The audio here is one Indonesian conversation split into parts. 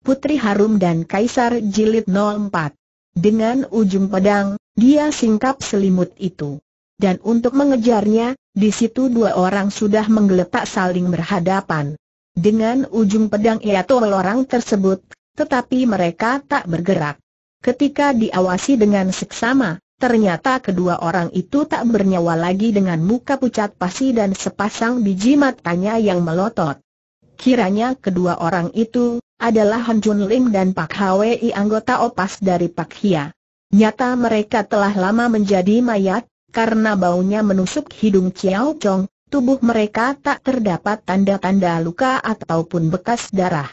Putri Harum dan Kaisar Jilid 04. Dengan ujung pedang, dia singkap selimut itu. Dan untuk mengejarnya, di situ dua orang sudah menggeletak saling berhadapan. Dengan ujung pedang ia tolong orang tersebut, tetapi mereka tak bergerak. Ketika diawasi dengan seksama, ternyata kedua orang itu tak bernyawa lagi dengan muka pucat pasi dan sepasang biji matanya yang melotot. Kiranya kedua orang itu adalah Han Jun Lim dan Pak Hwi anggota opas dari Pak Hia. Nyata mereka telah lama menjadi mayat, karena baunya menusuk hidung Chiao Chong, tubuh mereka tak terdapat tanda-tanda luka ataupun bekas darah.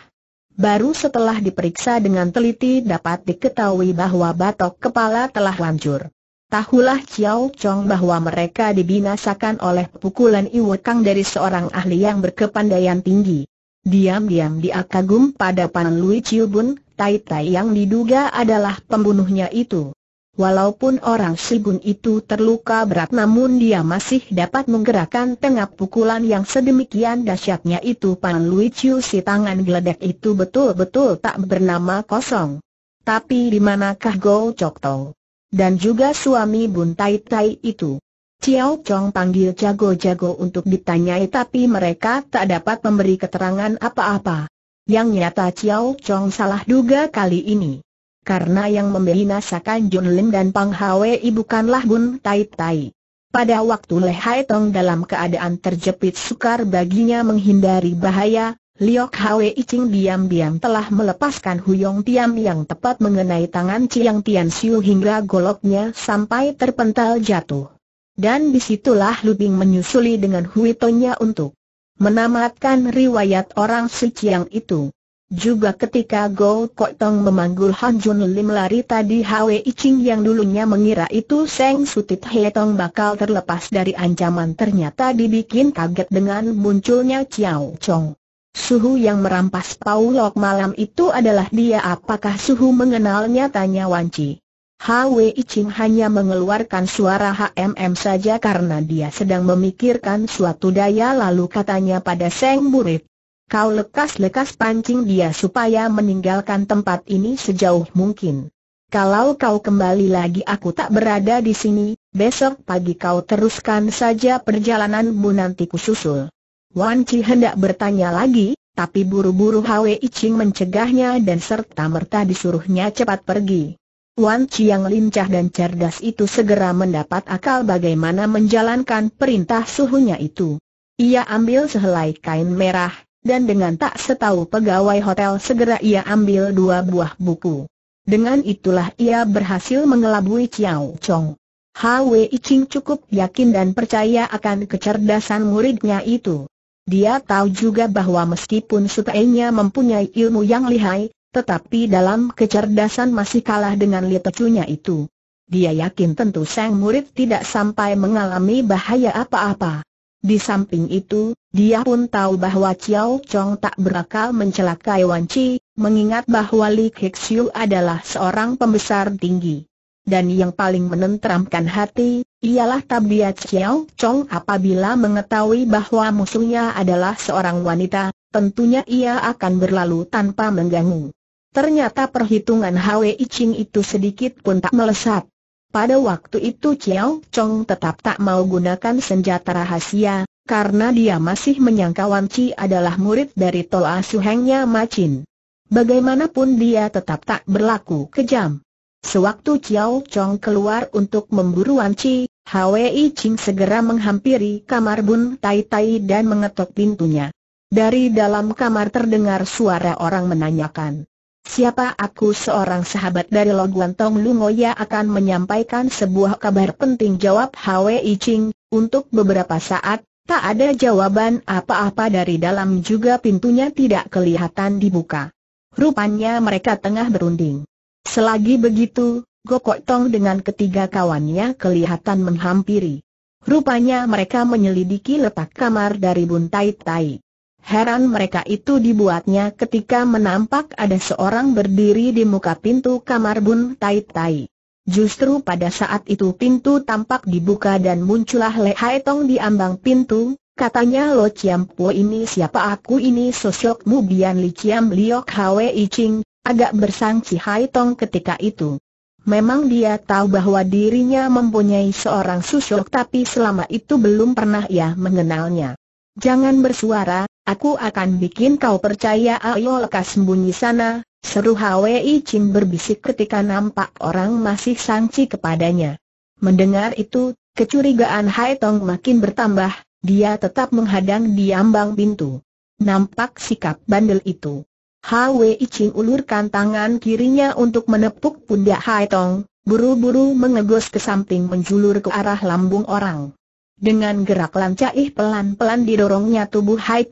Baru setelah diperiksa dengan teliti dapat diketahui bahwa batok kepala telah hancur. Tahulah Chiao Chong bahwa mereka dibinasakan oleh pukulan Iwe Kang dari seorang ahli yang berkepandaian tinggi. Diam-diam dia kagum pada Pan Lui Chiu Bun, Tai Tai yang diduga adalah pembunuhnya itu. Walaupun orang Sibun itu terluka berat namun dia masih dapat menggerakkan tengah pukulan yang sedemikian dahsyatnya itu Pan Lui Chiu si tangan geledek itu betul-betul tak bernama kosong. Tapi di manakah Go Chok Tong? Dan juga suami Bun Tai Tai itu. Ciao Chong panggil jago-jago untuk ditanyai tapi mereka tak dapat memberi keterangan apa-apa. Yang nyata Ciao Chong salah duga kali ini. Karena yang membinasakan Jun Lim dan Pang Hwe bukanlah Bun Tai Tai. Pada waktu Le Hai Tong dalam keadaan terjepit sukar baginya menghindari bahaya, Liok Hwe Ching diam-diam telah melepaskan Huyong Tiam yang tepat mengenai tangan Chiang Tian Siu hingga goloknya sampai terpental jatuh. Dan di situlah Lubing menyusuli dengan huitonya untuk menamatkan riwayat orang si Chiang itu. Juga ketika Go Kok Tong memanggul Han Jun Lim lari tadi Hwe Ching yang dulunya mengira itu Seng Sutit He Tong bakal terlepas dari ancaman ternyata dibikin kaget dengan munculnya Chiao Chong. Suhu yang merampas Paulok malam itu adalah dia apakah Suhu mengenalnya tanya Wanci. Hwi Ching hanya mengeluarkan suara HMM saja karena dia sedang memikirkan suatu daya lalu katanya pada Seng Murid. Kau lekas-lekas pancing dia supaya meninggalkan tempat ini sejauh mungkin. Kalau kau kembali lagi aku tak berada di sini, besok pagi kau teruskan saja perjalananmu nanti kususul. Wan Chi hendak bertanya lagi, tapi buru-buru Hwi Ching mencegahnya dan serta-merta disuruhnya cepat pergi. Wan Chiang lincah dan cerdas itu segera mendapat akal bagaimana menjalankan perintah suhunya itu. Ia ambil sehelai kain merah, dan dengan tak setahu pegawai hotel segera ia ambil dua buah buku. Dengan itulah ia berhasil mengelabui Chiao Chong. Hwi Ching cukup yakin dan percaya akan kecerdasan muridnya itu. Dia tahu juga bahwa meskipun sukainya mempunyai ilmu yang lihai, tetapi dalam kecerdasan masih kalah dengan litecunya itu. Dia yakin tentu sang murid tidak sampai mengalami bahaya apa-apa. Di samping itu, dia pun tahu bahwa Chiao Chong tak berakal mencelakai Wan Chi, mengingat bahwa Li Kexiu adalah seorang pembesar tinggi. Dan yang paling menenteramkan hati, ialah tabiat Chiao Chong apabila mengetahui bahwa musuhnya adalah seorang wanita, tentunya ia akan berlalu tanpa mengganggu. Ternyata perhitungan Hwi Ching itu sedikit pun tak melesat. Pada waktu itu Chiao Chong tetap tak mau gunakan senjata rahasia, karena dia masih menyangka Wan Chi adalah murid dari Toa Suhengnya Macin. Bagaimanapun dia tetap tak berlaku kejam. Sewaktu Chiao Chong keluar untuk memburu Wan Chi, Hwi Ching segera menghampiri kamar Bun Tai Tai dan mengetuk pintunya. Dari dalam kamar terdengar suara orang menanyakan. Siapa aku seorang sahabat dari Lo Tong Lungoya akan menyampaikan sebuah kabar penting jawab Hwe Ching, untuk beberapa saat, tak ada jawaban apa-apa dari dalam juga pintunya tidak kelihatan dibuka. Rupanya mereka tengah berunding. Selagi begitu, Gokok Tong dengan ketiga kawannya kelihatan menghampiri. Rupanya mereka menyelidiki letak kamar dari Bun Tai Tai. Heran mereka itu dibuatnya ketika menampak ada seorang berdiri di muka pintu kamar Bun Tai Tai. Justru pada saat itu pintu tampak dibuka dan muncullah Le Hai Tong di ambang pintu, Katanya Lo Chiam Po ini siapa aku ini sosokmu Bian Li Chiam Liok Hwe Ching, agak bersangsi Hai Tong ketika itu. Memang dia tahu bahwa dirinya mempunyai seorang susuk tapi selama itu belum pernah ia mengenalnya. Jangan bersuara, aku akan bikin kau percaya ayo lekas sembunyi sana, seru Hwe Ching berbisik ketika nampak orang masih sangsi kepadanya. Mendengar itu, kecurigaan Hai Tong makin bertambah, dia tetap menghadang di ambang pintu. Nampak sikap bandel itu. Hwe Ching ulurkan tangan kirinya untuk menepuk pundak Hai Tong, buru-buru mengegos ke samping menjulur ke arah lambung orang. Dengan gerak lancai pelan-pelan didorongnya tubuh Hai.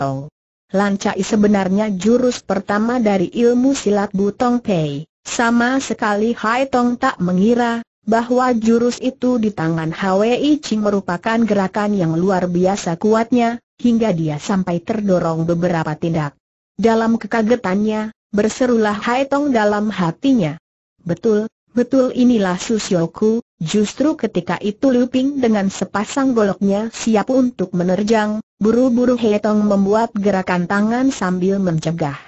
Lancai sebenarnya jurus pertama dari ilmu silat Butong Pei. Sama sekali Hai tak mengira, bahwa jurus itu di tangan Hwi Ching merupakan gerakan yang luar biasa kuatnya, hingga dia sampai terdorong beberapa tindak. Dalam kekagetannya, berserulah Hai dalam hatinya. Betul, betul inilah Susyoku, justru ketika itu Luping dengan sepasang goloknya siap untuk menerjang, buru-buru Hai Tong membuat gerakan tangan sambil mencegah.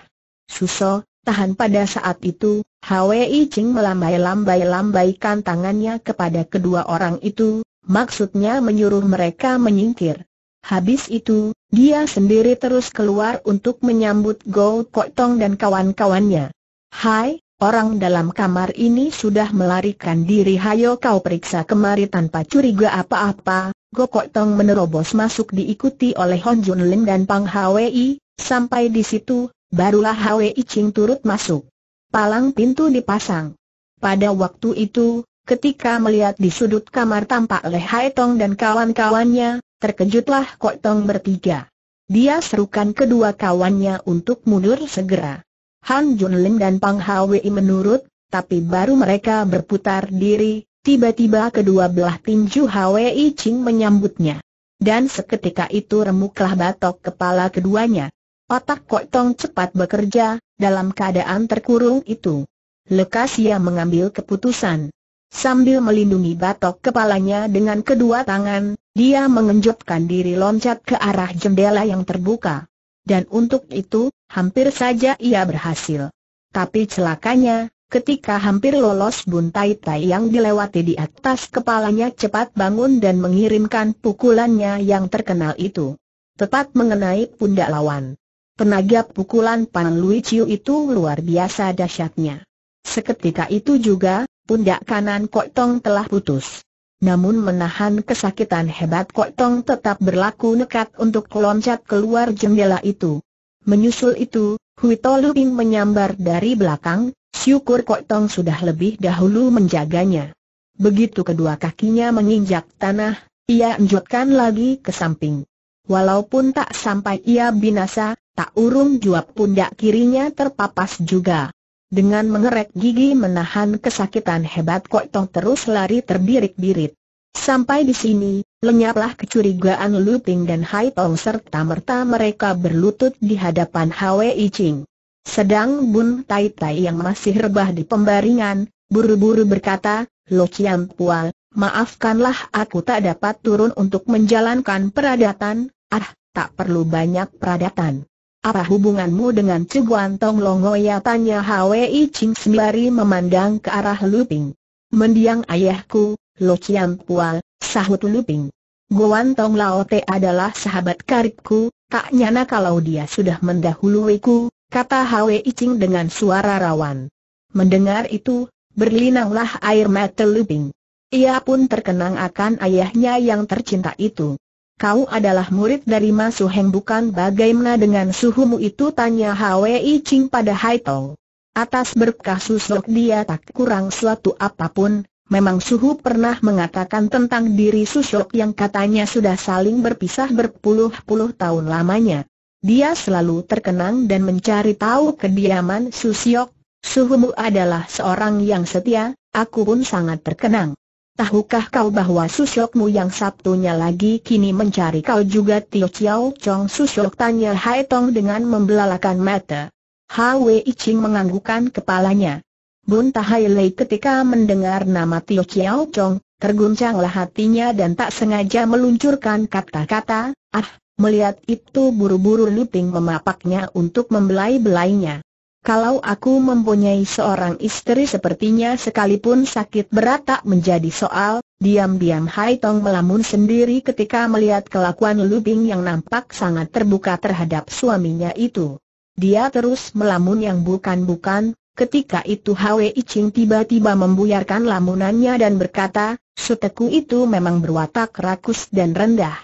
Suso, tahan pada saat itu, Hwi Ching melambai-lambai-lambaikan tangannya kepada kedua orang itu, maksudnya menyuruh mereka menyingkir. Habis itu, dia sendiri terus keluar untuk menyambut Go Kok Tong dan kawan-kawannya. Hai, orang dalam kamar ini sudah melarikan diri hayo kau periksa kemari tanpa curiga apa-apa. Go Kok Tong menerobos masuk diikuti oleh Hon Jun Lim dan Pang Hwi, sampai di situ, barulah Hwi Ching turut masuk palang pintu dipasang. Pada waktu itu, ketika melihat di sudut kamar tampak Leh Hai Tong dan kawan-kawannya, terkejutlah Kok Tong bertiga. Dia serukan kedua kawannya untuk mundur segera. Han Jun Lim dan Pang Hwi menurut, tapi baru mereka berputar diri, tiba-tiba kedua belah tinju Hwi Ching menyambutnya. Dan seketika itu remuklah batok kepala keduanya. Otak Kok Tong cepat bekerja, dalam keadaan terkurung itu. Lekas ia mengambil keputusan. Sambil melindungi batok kepalanya dengan kedua tangan, dia mengenjotkan diri loncat ke arah jendela yang terbuka. Dan untuk itu, hampir saja ia berhasil. Tapi celakanya, ketika hampir lolos buntai tai yang dilewati di atas kepalanya cepat bangun dan mengirimkan pukulannya yang terkenal itu. Tepat mengenai pundak lawan. Tenaga pukulan Pan Lui Chiu itu luar biasa dahsyatnya. Seketika itu juga, pundak kanan Kok Tong telah putus. Namun menahan kesakitan hebat Kok Tong tetap berlaku nekat untuk loncat keluar jendela itu. Menyusul itu, Hui To Luping menyambar dari belakang, syukur Kok Tong sudah lebih dahulu menjaganya. Begitu kedua kakinya menginjak tanah, ia enjotkan lagi ke samping. Walaupun tak sampai ia binasa, Tak urung juap pundak kirinya terpapas juga. Dengan mengerek gigi menahan kesakitan hebat Kok Tong terus lari terbirik-birit. Sampai di sini, lenyaplah kecurigaan Luping dan Hai Tong serta merta mereka berlutut di hadapan Hwe Ching. Sedang Bun Tai Tai yang masih rebah di pembaringan, buru-buru berkata, Lo Chiam Pual, maafkanlah aku tak dapat turun untuk menjalankan peradatan, ah, tak perlu banyak peradatan. Apa hubunganmu dengan Ceguan Tong Longoya tanya Hwi Ching sembari memandang ke arah Luping. Mendiang ayahku, Lo Chiam Pual, sahut Luping. Guan Tong Laote adalah sahabat karibku, tak nyana kalau dia sudah mendahuluiku, kata Hwi Ching dengan suara rawan. Mendengar itu, berlinanglah air mata Luping. Ia pun terkenang akan ayahnya yang tercinta itu. Kau adalah murid dari Mas Heng bukan bagaimana dengan suhumu itu tanya Hwi Ching pada Hai Tong. Atas berkah susuk dia tak kurang suatu apa pun, memang suhu pernah mengatakan tentang diri susuk yang katanya sudah saling berpisah berpuluh-puluh tahun lamanya. Dia selalu terkenang dan mencari tahu kediaman Susyok, suhumu adalah seorang yang setia, aku pun sangat terkenang. Tahukah kau bahwa susyokmu yang satunya lagi kini mencari kau juga Tio Chiao Chong susyok tanya Hai Tong dengan membelalakan mata. Hwe Ching menganggukkan kepalanya. Bun Tahai Lei ketika mendengar nama Tio Chiao Chong, terguncanglah hatinya dan tak sengaja meluncurkan kata-kata, ah, melihat itu buru-buru Luping memapaknya untuk membelai-belainya. Kalau aku mempunyai seorang istri sepertinya sekalipun sakit berat tak menjadi soal, diam-diam Hai Tong melamun sendiri ketika melihat kelakuan Lubing yang nampak sangat terbuka terhadap suaminya itu. Dia terus melamun yang bukan-bukan, ketika itu Hwe Iching tiba-tiba membuyarkan lamunannya dan berkata, Suteku itu memang berwatak rakus dan rendah.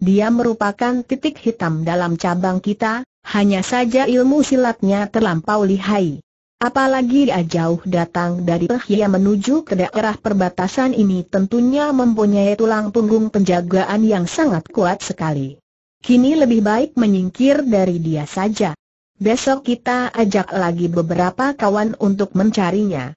Dia merupakan titik hitam dalam cabang kita, hanya saja ilmu silatnya terlampau lihai. Apalagi dia jauh datang dari Pehia menuju ke daerah perbatasan ini tentunya mempunyai tulang punggung penjagaan yang sangat kuat sekali. Kini lebih baik menyingkir dari dia saja. Besok kita ajak lagi beberapa kawan untuk mencarinya.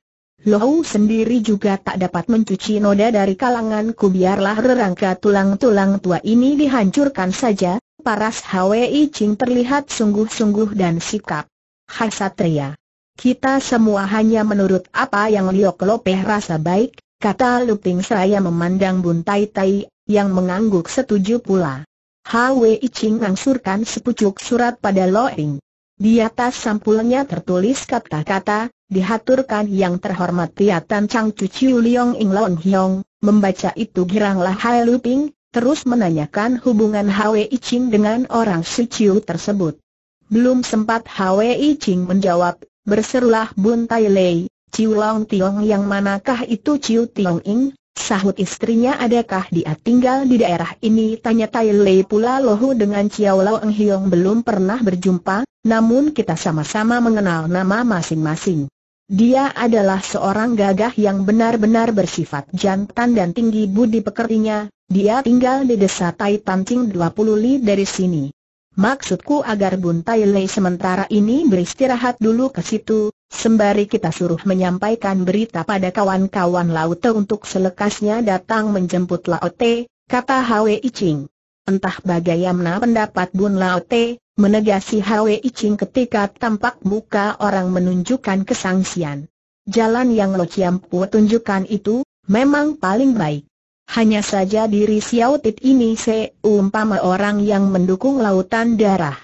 Lohu sendiri juga tak dapat mencuci noda dari kalanganku biarlah rerangka tulang-tulang tua ini dihancurkan saja, Paras Hwi Ching terlihat sungguh-sungguh dan sikap. Hai Satria. Kita semua hanya menurut apa yang Liok Lopeh rasa baik, kata Luping Seraya memandang Bun Tai yang mengangguk setuju pula. Hwi Ching ngangsurkan sepucuk surat pada Loing. Di atas sampulnya tertulis kata-kata, dihaturkan yang terhormat Tiatan Chang Cuciu Liong Ing Lon Hiong, membaca itu giranglah Hai Luping, terus menanyakan hubungan Hwe Ching dengan orang Ciu tersebut. Belum sempat Hwe Ching menjawab, berserulah Bun Tai Lei, Ciu Long Tiong yang manakah itu Ciu Tiong Ing? Sahut istrinya adakah dia tinggal di daerah ini? Tanya Tai Lei pula lohu dengan Ciao Lao Eng Hiong belum pernah berjumpa, namun kita sama-sama mengenal nama masing-masing. Dia adalah seorang gagah yang benar-benar bersifat jantan dan tinggi budi pekertinya, dia tinggal di desa Tai Tancing 20 li dari sini. Maksudku agar Bun Tai Lei sementara ini beristirahat dulu ke situ, sembari kita suruh menyampaikan berita pada kawan-kawan Laute untuk selekasnya datang menjemput Laute, kata Hwe Iching. Entah bagaimana pendapat Bun Laute, menegasi Hwe Iching ketika tampak muka orang menunjukkan kesangsian. Jalan yang Lo Chiampu tunjukkan itu, memang paling baik. Hanya saja diri Xiao Tit ini seumpama orang yang mendukung lautan darah.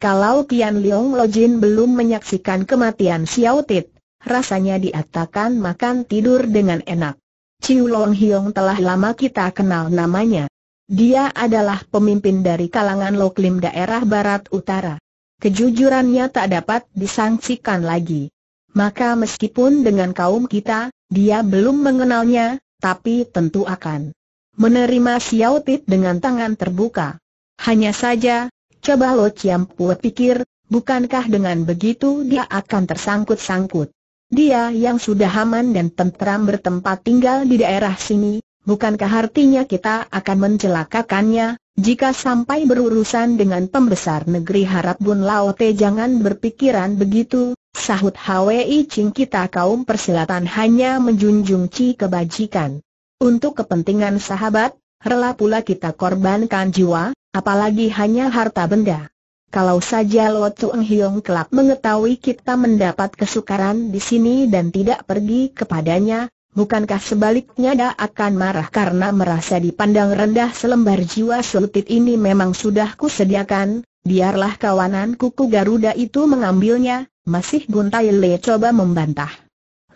Kalau Tian Leong Lo Jin belum menyaksikan kematian Xiao Tit, rasanya diatakan makan tidur dengan enak. Chiu Long Hiong telah lama kita kenal namanya. Dia adalah pemimpin dari kalangan Loklim daerah Barat Utara. Kejujurannya tak dapat disangsikan lagi. Maka meskipun dengan kaum kita, dia belum mengenalnya, tapi tentu akan menerima Xiao Tit dengan tangan terbuka. Hanya saja, coba Lo Chiampu pikir, bukankah dengan begitu dia akan tersangkut-sangkut? Dia yang sudah aman dan tentram bertempat tinggal di daerah sini, Bukankah artinya kita akan mencelakakannya, jika sampai berurusan dengan pembesar negeri harap Bun Lao Te jangan berpikiran begitu, sahut Hwi Ching kita kaum persilatan hanya menjunjung ci kebajikan. Untuk kepentingan sahabat, rela pula kita korbankan jiwa, apalagi hanya harta benda. Kalau saja Lo Eng Hiong kelak mengetahui kita mendapat kesukaran di sini dan tidak pergi kepadanya, Bukankah sebaliknya dia akan marah karena merasa dipandang rendah selembar jiwa sulit ini memang sudah kusediakan, biarlah kawanan kuku Garuda itu mengambilnya, masih Guntai Le coba membantah.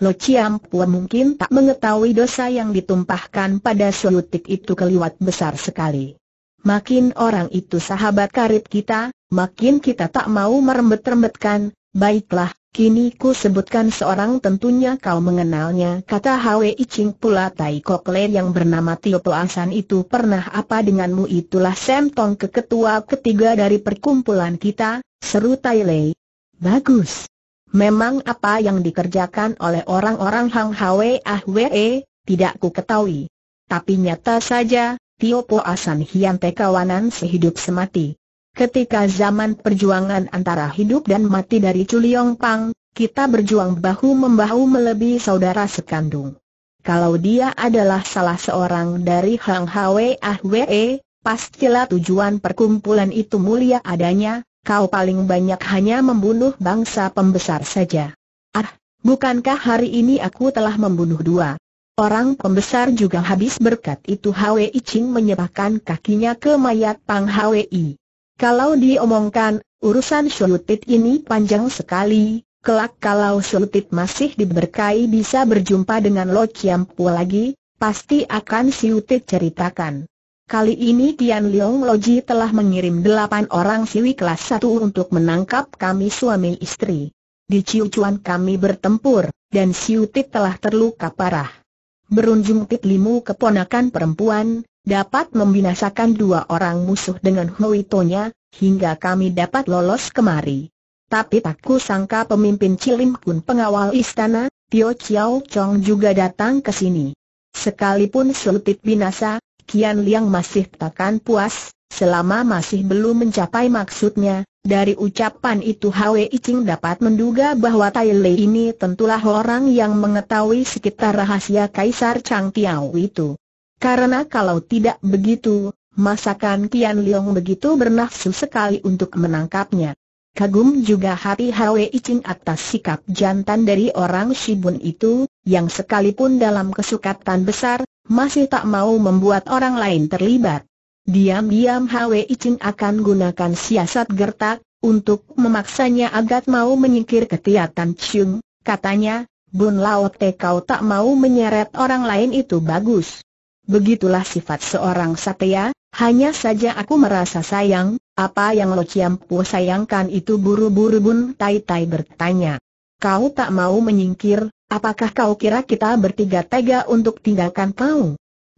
Lo Chiam Pua mungkin tak mengetahui dosa yang ditumpahkan pada sulitik itu keliwat besar sekali. Makin orang itu sahabat karib kita, makin kita tak mau merembet-rembetkan, baiklah, Kini ku sebutkan seorang tentunya kau mengenalnya kata Hwe Iching pula Tai Kok Le yang bernama Tio Asan itu pernah apa denganmu itulah Sam Tong keketua ketiga dari perkumpulan kita, seru Tai Le. Bagus. Memang apa yang dikerjakan oleh orang-orang Hang Hwe Ahwe, tidak ku ketahui. Tapi nyata saja, Tio Asan hiante kawanan sehidup semati. Ketika zaman perjuangan antara hidup dan mati dari Culiong Pang, kita berjuang bahu-membahu melebihi saudara sekandung. Kalau dia adalah salah seorang dari Hang Hwe Ahwe, pastilah tujuan perkumpulan itu mulia adanya, kau paling banyak hanya membunuh bangsa pembesar saja. Ah, bukankah hari ini aku telah membunuh dua Orang pembesar juga habis berkat itu Hwi Ching menyerahkan kakinya ke mayat Pang Hwi. Kalau diomongkan, urusan Syutit ini panjang sekali, kelak kalau Syutit masih diberkai bisa berjumpa dengan Lo Chiampu lagi, pasti akan Syutit ceritakan. Kali ini Tian Leong Loji telah mengirim delapan orang siwi kelas satu untuk menangkap kami suami istri. Di Ciucuan kami bertempur, dan Syutit telah terluka parah berunjung Limu keponakan perempuan, dapat membinasakan dua orang musuh dengan Huitonya, hingga kami dapat lolos kemari. Tapi tak sangka pemimpin Cilim pun pengawal istana, Tio Chiao Chong juga datang ke sini. Sekalipun sulit binasa, Kian Liang masih takkan puas, selama masih belum mencapai maksudnya, dari ucapan itu Hwe Iching dapat menduga bahwa Tai Lei ini tentulah orang yang mengetahui sekitar rahasia Kaisar Chang Tiao itu. Karena kalau tidak begitu, masakan Tian Leong begitu bernafsu sekali untuk menangkapnya. Kagum juga hati Hwe Iching atas sikap jantan dari orang Shibun itu, yang sekalipun dalam kesukatan besar, masih tak mau membuat orang lain terlibat. Diam-diam Hwe Iching akan gunakan siasat gertak, untuk memaksanya agar mau menyingkir ketiatan Chung, katanya, Bun Lao Te kau tak mau menyeret orang lain itu bagus. Begitulah sifat seorang satya, hanya saja aku merasa sayang, apa yang Lo Chiampu sayangkan itu buru-buru Bun Tai Tai bertanya. Kau tak mau menyingkir, apakah kau kira kita bertiga tega untuk tindakan kau?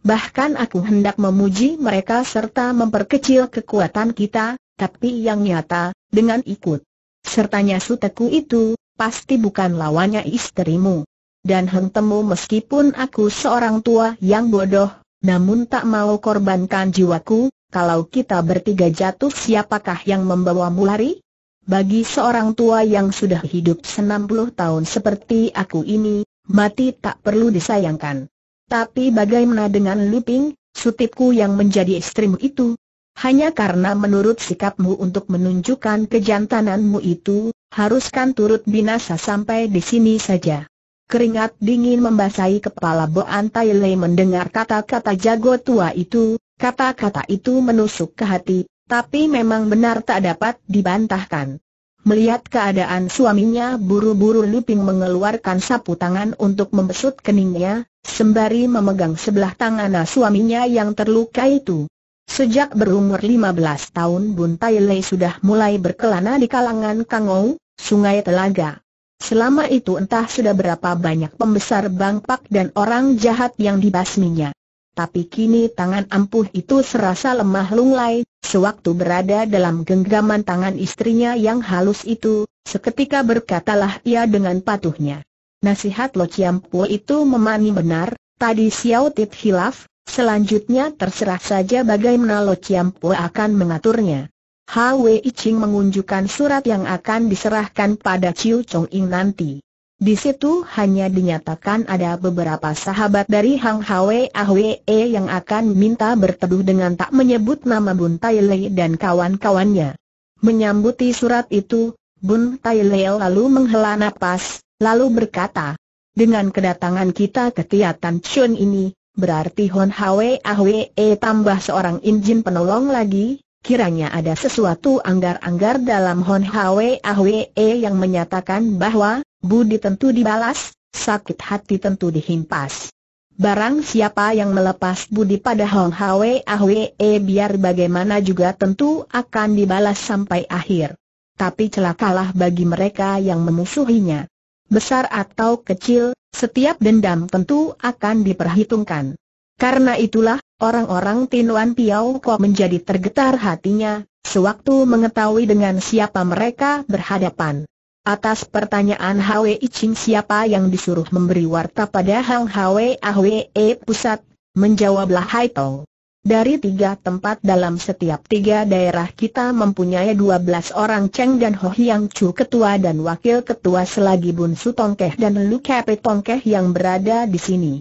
Bahkan aku hendak memuji mereka serta memperkecil kekuatan kita, tapi yang nyata, dengan ikut sertanya suteku itu, pasti bukan lawannya istrimu. Dan hentemu meskipun aku seorang tua yang bodoh, namun tak mau korbankan jiwaku, kalau kita bertiga jatuh siapakah yang membawamu lari? Bagi seorang tua yang sudah hidup 60 tahun seperti aku ini, mati tak perlu disayangkan. Tapi bagaimana dengan Luping, sutitku yang menjadi istrimu itu? Hanya karena menurut sikapmu untuk menunjukkan kejantananmu itu, haruskan turut binasa sampai di sini saja. Keringat dingin membasahi kepala Bo Antai Lei mendengar kata-kata jago tua itu, kata-kata itu menusuk ke hati, tapi memang benar tak dapat dibantahkan. Melihat keadaan suaminya buru-buru Luping mengeluarkan sapu tangan untuk membesut keningnya, sembari memegang sebelah tangan suaminya yang terluka itu. Sejak berumur 15 tahun Bun Tai sudah mulai berkelana di kalangan Kangou, Sungai Telaga. Selama itu entah sudah berapa banyak pembesar bangpak dan orang jahat yang dibasminya. Tapi kini tangan ampuh itu serasa lemah lunglai, sewaktu berada dalam genggaman tangan istrinya yang halus itu, seketika berkatalah ia dengan patuhnya. Nasihat Lo Chiampu itu memani benar, tadi Xiao Tit hilaf, selanjutnya terserah saja bagaimana Lo Chiampu akan mengaturnya. Hwi Ching mengunjukkan surat yang akan diserahkan pada Chiu Chong Ing nanti. Di situ hanya dinyatakan ada beberapa sahabat dari Hang Hwe Ahwe yang akan minta berteduh dengan tak menyebut nama Bun Tai Lei dan kawan-kawannya. Menyambuti surat itu, Bun Tai Lei lalu menghela napas, lalu berkata, dengan kedatangan kita ke Tiatan Chun ini, berarti Hon Hwe Ahwe tambah seorang injin penolong lagi, kiranya ada sesuatu anggar-anggar dalam Hon Hwe Ahwe yang menyatakan bahwa Budi tentu dibalas, sakit hati tentu dihimpas. Barang siapa yang melepas budi pada Hong Hwe Ahwe biar bagaimana juga tentu akan dibalas sampai akhir. Tapi celakalah bagi mereka yang memusuhinya. Besar atau kecil, setiap dendam tentu akan diperhitungkan. Karena itulah, orang-orang Tinuan Piao kok menjadi tergetar hatinya, sewaktu mengetahui dengan siapa mereka berhadapan. Atas pertanyaan Hwe Iching siapa yang disuruh memberi warta pada Hang Hwe Ahwe Pusat, menjawablah Hai Tong. Dari tiga tempat dalam setiap tiga daerah kita mempunyai 12 orang Cheng dan Ho Hiang Chu ketua dan wakil ketua selagi Bun Su Tongkeh dan Lu Kepe Tongkeh yang berada di sini.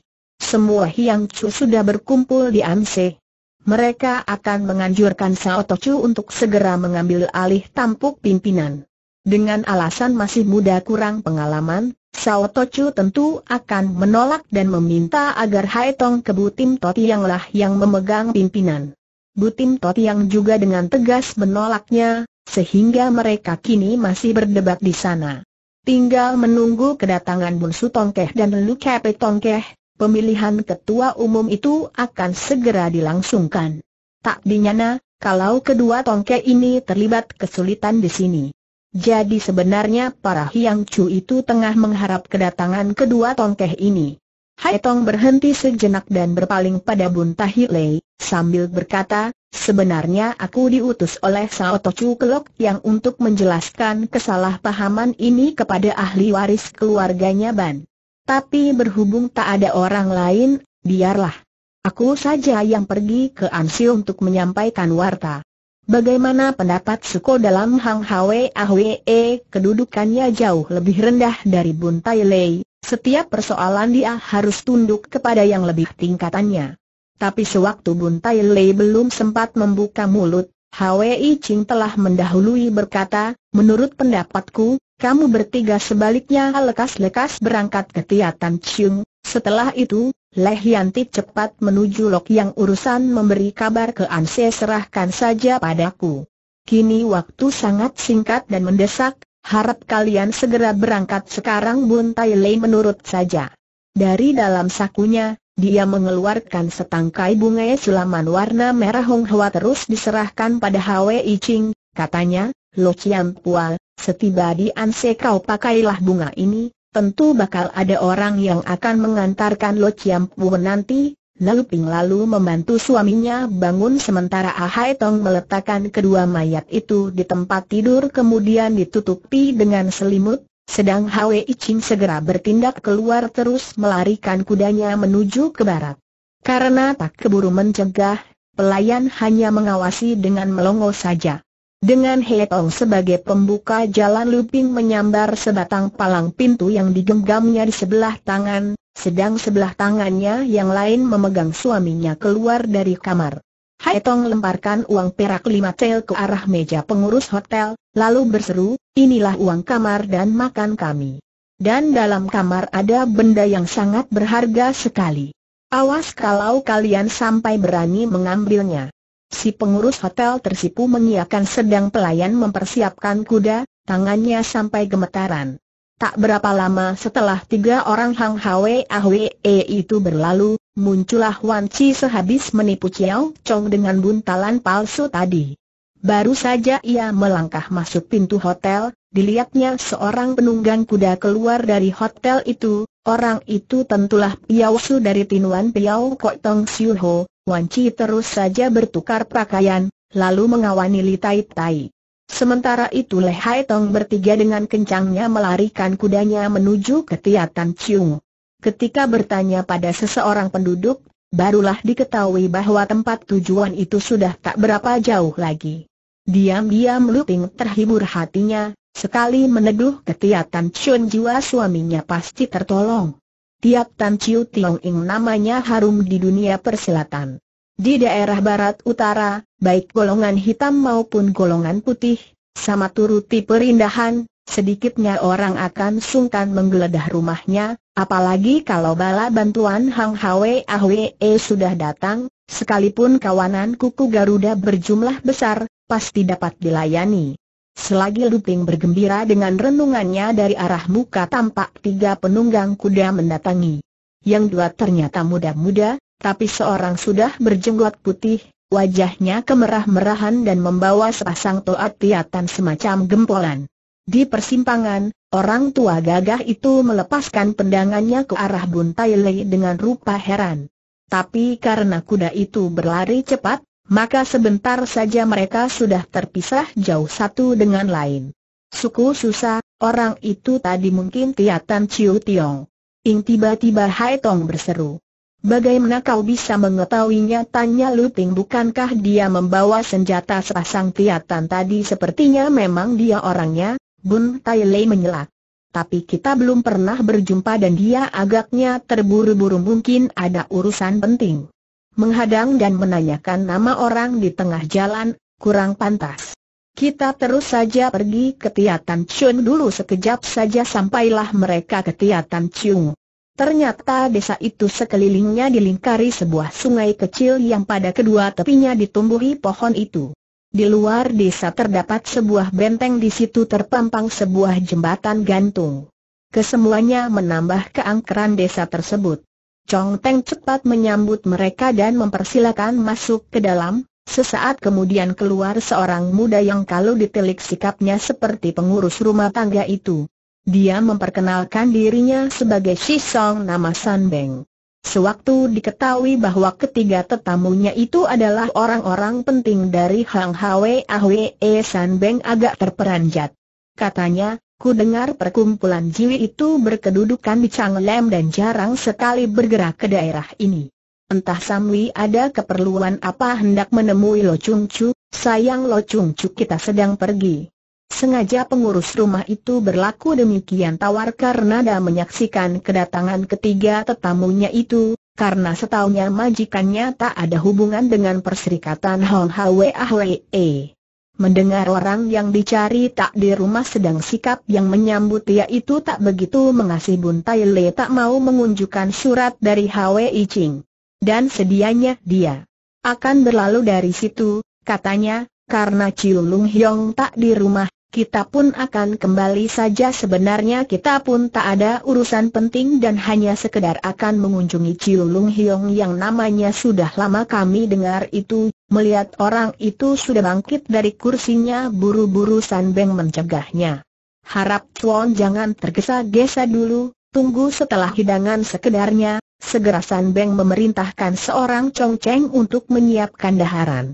Semua Hiang Chu sudah berkumpul di Anse. Mereka akan menganjurkan Sao Chu untuk segera mengambil alih tampuk pimpinan. Dengan alasan masih muda kurang pengalaman, Sao Tocu tentu akan menolak dan meminta agar Hai Tong ke Butim Totianglah yang memegang pimpinan. Butim Totiang juga dengan tegas menolaknya, sehingga mereka kini masih berdebat di sana. Tinggal menunggu kedatangan Bunsu Tongkeh dan Lu Kepe Tongkeh, pemilihan ketua umum itu akan segera dilangsungkan. Tak dinyana, kalau kedua Tongkeh ini terlibat kesulitan di sini. Jadi sebenarnya para Hyang Chu itu tengah mengharap kedatangan kedua tongkeh ini. Hai Tong berhenti sejenak dan berpaling pada Bun Tahilei, sambil berkata, sebenarnya aku diutus oleh Sao Tocu Kelok yang untuk menjelaskan kesalahpahaman ini kepada ahli waris keluarganya Ban. Tapi berhubung tak ada orang lain, biarlah. Aku saja yang pergi ke Ansi untuk menyampaikan warta. Bagaimana pendapat Suko dalam Hang Hwe Ahwe kedudukannya jauh lebih rendah dari Bun Tai Lei, setiap persoalan dia harus tunduk kepada yang lebih tingkatannya. Tapi sewaktu Bun Tai Lei belum sempat membuka mulut, Hwe Ching telah mendahului berkata, menurut pendapatku, kamu bertiga sebaliknya lekas-lekas berangkat ke Tiatan Chung, setelah itu, Leh Yanti cepat menuju Lok yang urusan memberi kabar ke Anse serahkan saja padaku. Kini waktu sangat singkat dan mendesak, harap kalian segera berangkat sekarang Bun Tai Lei menurut saja. Dari dalam sakunya, dia mengeluarkan setangkai bunga sulaman warna merah Hong Hwa terus diserahkan pada Hwe Ching, katanya, Lo Chiam Pua, setiba di Anse kau pakailah bunga ini, tentu bakal ada orang yang akan mengantarkan Lo Chiam Pu nanti. Ping lalu membantu suaminya bangun sementara Ahai Tong meletakkan kedua mayat itu di tempat tidur kemudian ditutupi dengan selimut, sedang Hwe Ching segera bertindak keluar terus melarikan kudanya menuju ke barat. Karena tak keburu mencegah, pelayan hanya mengawasi dengan melongo saja. Dengan Hetong sebagai pembuka jalan Luping menyambar sebatang palang pintu yang digenggamnya di sebelah tangan, sedang sebelah tangannya yang lain memegang suaminya keluar dari kamar. Hetong lemparkan uang perak lima tel ke arah meja pengurus hotel, lalu berseru, inilah uang kamar dan makan kami. Dan dalam kamar ada benda yang sangat berharga sekali. Awas kalau kalian sampai berani mengambilnya. Si pengurus hotel tersipu mengiakan sedang pelayan mempersiapkan kuda, tangannya sampai gemetaran. Tak berapa lama setelah tiga orang Hang Hwe Ahwe itu berlalu, muncullah Wan Chi sehabis menipu Chiao Chong dengan buntalan palsu tadi. Baru saja ia melangkah masuk pintu hotel, dilihatnya seorang penunggang kuda keluar dari hotel itu, orang itu tentulah Piao Su dari Tinuan Piao Kok Tong Siu Ho, Wan Chi terus saja bertukar pakaian, lalu mengawani Li Tai Tai. Sementara itu Leh Hai Tong bertiga dengan kencangnya melarikan kudanya menuju ke Tiatan Ciung. Ketika bertanya pada seseorang penduduk, barulah diketahui bahwa tempat tujuan itu sudah tak berapa jauh lagi. Diam-diam Luping terhibur hatinya, sekali meneduh ke Tiatan Ciung jiwa suaminya pasti tertolong. Tiap Tan Chiu Tiong Ing namanya harum di dunia persilatan. Di daerah barat utara, baik golongan hitam maupun golongan putih, sama turuti perindahan, sedikitnya orang akan sungkan menggeledah rumahnya, apalagi kalau bala bantuan Hang Hwe Ahwe sudah datang, sekalipun kawanan kuku Garuda berjumlah besar, pasti dapat dilayani. Selagi Luping bergembira dengan renungannya dari arah muka tampak tiga penunggang kuda mendatangi. Yang dua ternyata muda-muda, tapi seorang sudah berjenggot putih, wajahnya kemerah-merahan dan membawa sepasang toat tiatan semacam gempolan. Di persimpangan, orang tua gagah itu melepaskan pendangannya ke arah Bun Tai Lei dengan rupa heran. Tapi karena kuda itu berlari cepat, maka sebentar saja mereka sudah terpisah jauh satu dengan lain. Suku susah, orang itu tadi mungkin Tiatan Chiu Tiong. Ing tiba-tiba Hai Tong berseru. Bagaimana kau bisa mengetahuinya? Tanya Luping bukankah dia membawa senjata sepasang tiatan tadi sepertinya memang dia orangnya, Bun Tai Lei menyelak. Tapi kita belum pernah berjumpa dan dia agaknya terburu-buru mungkin ada urusan penting menghadang dan menanyakan nama orang di tengah jalan, kurang pantas. Kita terus saja pergi ke Tiatan Chun dulu sekejap saja sampailah mereka ke Tiatan Chung. Ternyata desa itu sekelilingnya dilingkari sebuah sungai kecil yang pada kedua tepinya ditumbuhi pohon itu. Di luar desa terdapat sebuah benteng di situ terpampang sebuah jembatan gantung. Kesemuanya menambah keangkeran desa tersebut. Chong Teng cepat menyambut mereka dan mempersilakan masuk ke dalam, Sesaat kemudian keluar seorang muda yang kalau ditelik sikapnya seperti pengurus rumah tangga itu. Dia memperkenalkan dirinya sebagai Song nama San Beng. Sewaktu diketahui bahwa ketiga tetamunya itu adalah orang-orang penting dari Hang Hwe Ahwe E San Beng agak terperanjat. Katanya, ku dengar perkumpulan jiwi itu berkedudukan di Changlem dan jarang sekali bergerak ke daerah ini. Entah Samwi ada keperluan apa hendak menemui Lo Chung Chu, sayang Lo Chung Chu kita sedang pergi. Sengaja pengurus rumah itu berlaku demikian tawar karena dah menyaksikan kedatangan ketiga tetamunya itu, karena setaunya majikannya tak ada hubungan dengan perserikatan Hong Hwe Ahwe. Mendengar orang yang dicari tak di rumah sedang sikap yang menyambut dia itu tak begitu mengasih Bun Tai Le tak mau mengunjukkan surat dari Hwe Ching dan sedianya dia akan berlalu dari situ, katanya, karena Chiu Lung Hyong tak di rumah, kita pun akan kembali saja sebenarnya kita pun tak ada urusan penting dan hanya sekedar akan mengunjungi Chiu Lung Hyong yang namanya sudah lama kami dengar itu, melihat orang itu sudah bangkit dari kursinya buru-buru San Beng mencegahnya. Harap Tuan jangan tergesa-gesa dulu, tunggu setelah hidangan sekedarnya, Segera San Beng memerintahkan seorang Chong Cheng untuk menyiapkan daharan.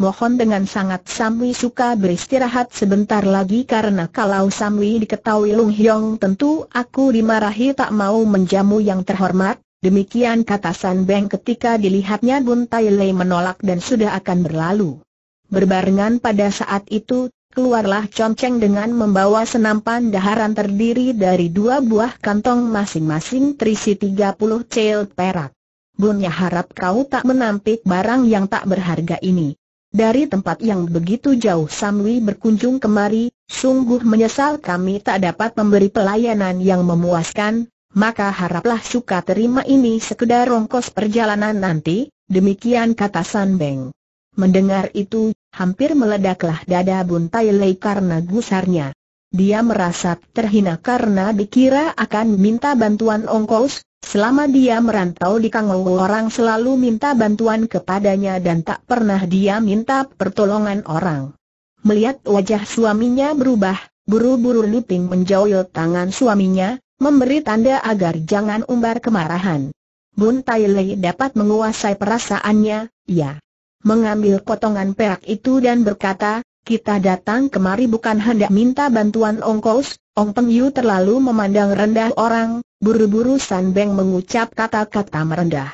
Mohon dengan sangat Samwi suka beristirahat sebentar lagi karena kalau Samwi diketahui Lung Hyong tentu aku dimarahi tak mau menjamu yang terhormat, demikian kata San Beng ketika dilihatnya Bun Tai Lei menolak dan sudah akan berlalu. Berbarengan pada saat itu, Keluarlah Cheng dengan membawa senampan daharan terdiri dari dua buah kantong masing-masing terisi 30 cel perak. Bunnya harap kau tak menampik barang yang tak berharga ini. Dari tempat yang begitu jauh Samwi berkunjung kemari, sungguh menyesal kami tak dapat memberi pelayanan yang memuaskan, maka haraplah suka terima ini sekedar ongkos perjalanan nanti, demikian kata San Beng. Mendengar itu, hampir meledaklah dada Bun Tai Lei karena gusarnya. Dia merasa terhina karena dikira akan minta bantuan ongkos, selama dia merantau di Kangou orang selalu minta bantuan kepadanya dan tak pernah dia minta pertolongan orang. Melihat wajah suaminya berubah, buru-buru Luping menjauh tangan suaminya, memberi tanda agar jangan umbar kemarahan. Bun Tai Lei dapat menguasai perasaannya, ya mengambil potongan perak itu dan berkata, kita datang kemari bukan hendak minta bantuan ongkos, Ong Peng Yu terlalu memandang rendah orang, buru-buru San Beng mengucap kata-kata merendah.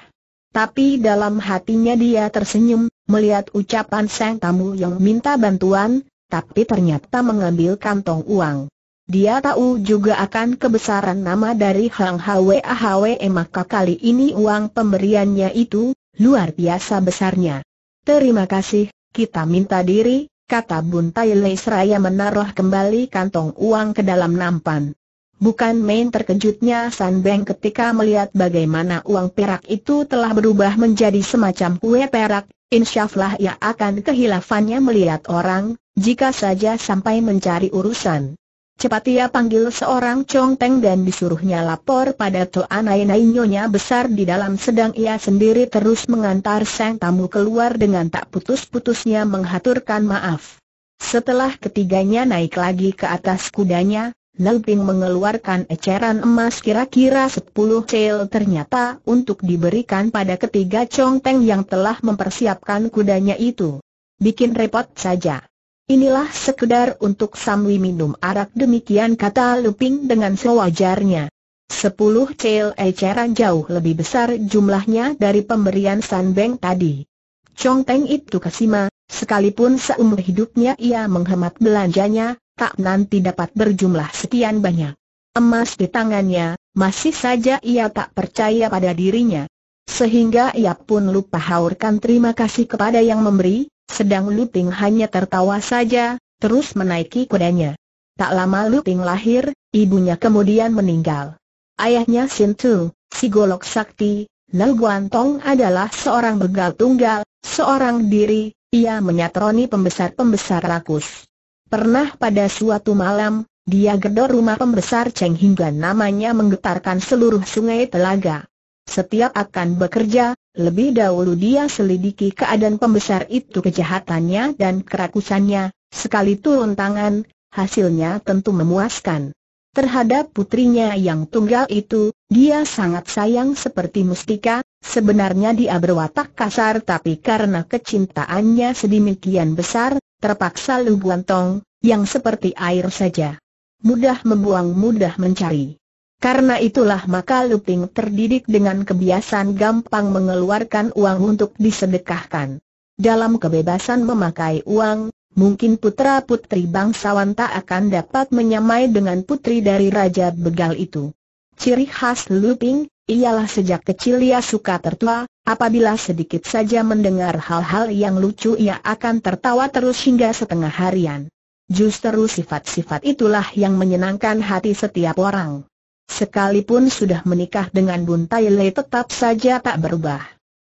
Tapi dalam hatinya dia tersenyum, melihat ucapan sang tamu yang minta bantuan, tapi ternyata mengambil kantong uang. Dia tahu juga akan kebesaran nama dari Hang Hwe Hwe maka kali ini uang pemberiannya itu, luar biasa besarnya. Terima kasih, kita minta diri, kata Bun Tai Lei seraya menaruh kembali kantong uang ke dalam nampan. Bukan main terkejutnya San Beng ketika melihat bagaimana uang perak itu telah berubah menjadi semacam kue perak, insyaallah ia akan kehilafannya melihat orang, jika saja sampai mencari urusan. Cepat ia panggil seorang Chong Teng dan disuruhnya lapor pada Toa Nai Nyonya besar di dalam sedang ia sendiri terus mengantar sang tamu keluar dengan tak putus-putusnya menghaturkan maaf. Setelah ketiganya naik lagi ke atas kudanya, Nelping mengeluarkan eceran emas kira-kira 10 cel ternyata untuk diberikan pada ketiga Chong Teng yang telah mempersiapkan kudanya itu. Bikin repot saja. Inilah sekedar untuk Samwi minum arak demikian kata Luping dengan sewajarnya. Sepuluh cel eceran jauh lebih besar jumlahnya dari pemberian San Beng tadi. Chong Teng itu kesima, sekalipun seumur hidupnya ia menghemat belanjanya, tak nanti dapat berjumlah sekian banyak. Emas di tangannya, masih saja ia tak percaya pada dirinya. Sehingga ia pun lupa haurkan terima kasih kepada yang memberi, sedang Luping hanya tertawa saja, terus menaiki kudanya. Tak lama Luping lahir, ibunya kemudian meninggal. Ayahnya Sintu, si golok sakti, Nel Guantong adalah seorang begal tunggal, seorang diri, ia menyatroni pembesar-pembesar rakus. Pernah pada suatu malam, dia gedor rumah pembesar Cheng hingga namanya menggetarkan seluruh sungai telaga. Setiap akan bekerja, lebih dahulu dia selidiki keadaan pembesar itu kejahatannya dan kerakusannya, sekali turun tangan, hasilnya tentu memuaskan. Terhadap putrinya yang tunggal itu, dia sangat sayang seperti Mustika, sebenarnya dia berwatak kasar tapi karena kecintaannya sedemikian besar, terpaksa Lu Guantong, yang seperti air saja. Mudah membuang mudah mencari. Karena itulah maka Luping terdidik dengan kebiasaan gampang mengeluarkan uang untuk disedekahkan. Dalam kebebasan memakai uang, mungkin putra-putri bangsawan tak akan dapat menyamai dengan putri dari Raja Begal itu. Ciri khas Luping, ialah sejak kecil ia suka tertua, apabila sedikit saja mendengar hal-hal yang lucu ia akan tertawa terus hingga setengah harian. Justru sifat-sifat itulah yang menyenangkan hati setiap orang. Sekalipun sudah menikah dengan Bun Tai Le tetap saja tak berubah.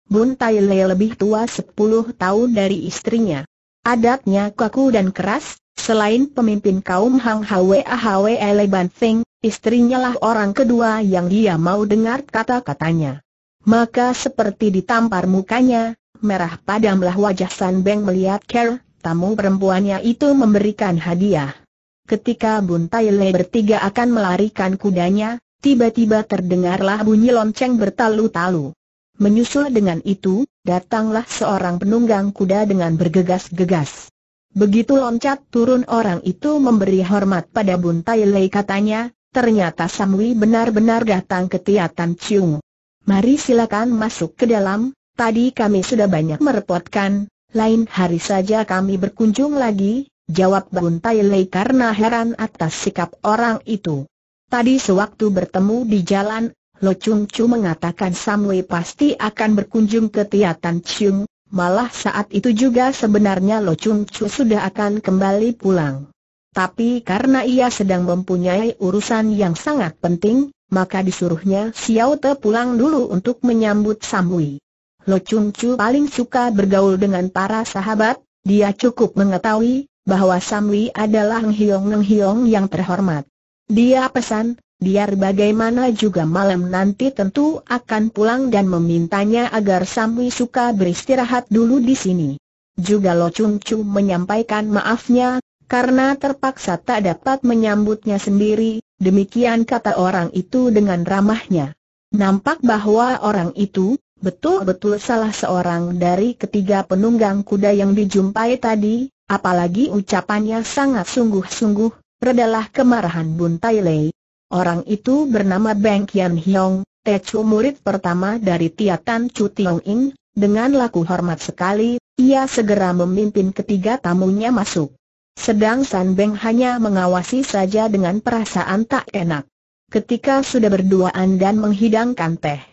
Bun Tai Le lebih tua 10 tahun dari istrinya. Adatnya kaku dan keras, selain pemimpin kaum Hang Hwa Hwa Le Ban Feng, istrinya lah orang kedua yang dia mau dengar kata-katanya. Maka seperti ditampar mukanya, merah padamlah wajah San Beng melihat Care, tamu perempuannya itu memberikan hadiah. Ketika Bun Tai Le bertiga akan melarikan kudanya, tiba-tiba terdengarlah bunyi lonceng bertalu-talu. Menyusul dengan itu, datanglah seorang penunggang kuda dengan bergegas-gegas. Begitu loncat turun orang itu memberi hormat pada Bun Tai Le katanya, ternyata Samwi benar-benar datang ke Tiatan Ciung. Mari silakan masuk ke dalam, tadi kami sudah banyak merepotkan, lain hari saja kami berkunjung lagi, jawab Bun Tai Lei karena heran atas sikap orang itu. Tadi sewaktu bertemu di jalan, Lo Chung Chu mengatakan Sam Wei pasti akan berkunjung ke Tiatan Chung, malah saat itu juga sebenarnya Lo Chung Chu sudah akan kembali pulang. Tapi karena ia sedang mempunyai urusan yang sangat penting, maka disuruhnya Xiao Te pulang dulu untuk menyambut Sam Wei. Lo Chung Chu paling suka bergaul dengan para sahabat, dia cukup mengetahui bahwa Samwi adalah Ng Hiong Ng Hiong yang terhormat. Dia pesan, biar bagaimana juga malam nanti tentu akan pulang dan memintanya agar Samwi suka beristirahat dulu di sini. Juga Lo Chung Chu menyampaikan maafnya, karena terpaksa tak dapat menyambutnya sendiri, demikian kata orang itu dengan ramahnya. Nampak bahwa orang itu, betul-betul salah seorang dari ketiga penunggang kuda yang dijumpai tadi, Apalagi ucapannya sangat sungguh-sungguh, redalah kemarahan Bun Tai Lei. Orang itu bernama Beng Kian Hiong, Tecu murid pertama dari Tiatan Chu Tiong Ing, dengan laku hormat sekali, ia segera memimpin ketiga tamunya masuk. Sedang San Beng hanya mengawasi saja dengan perasaan tak enak. Ketika sudah berduaan dan menghidangkan teh.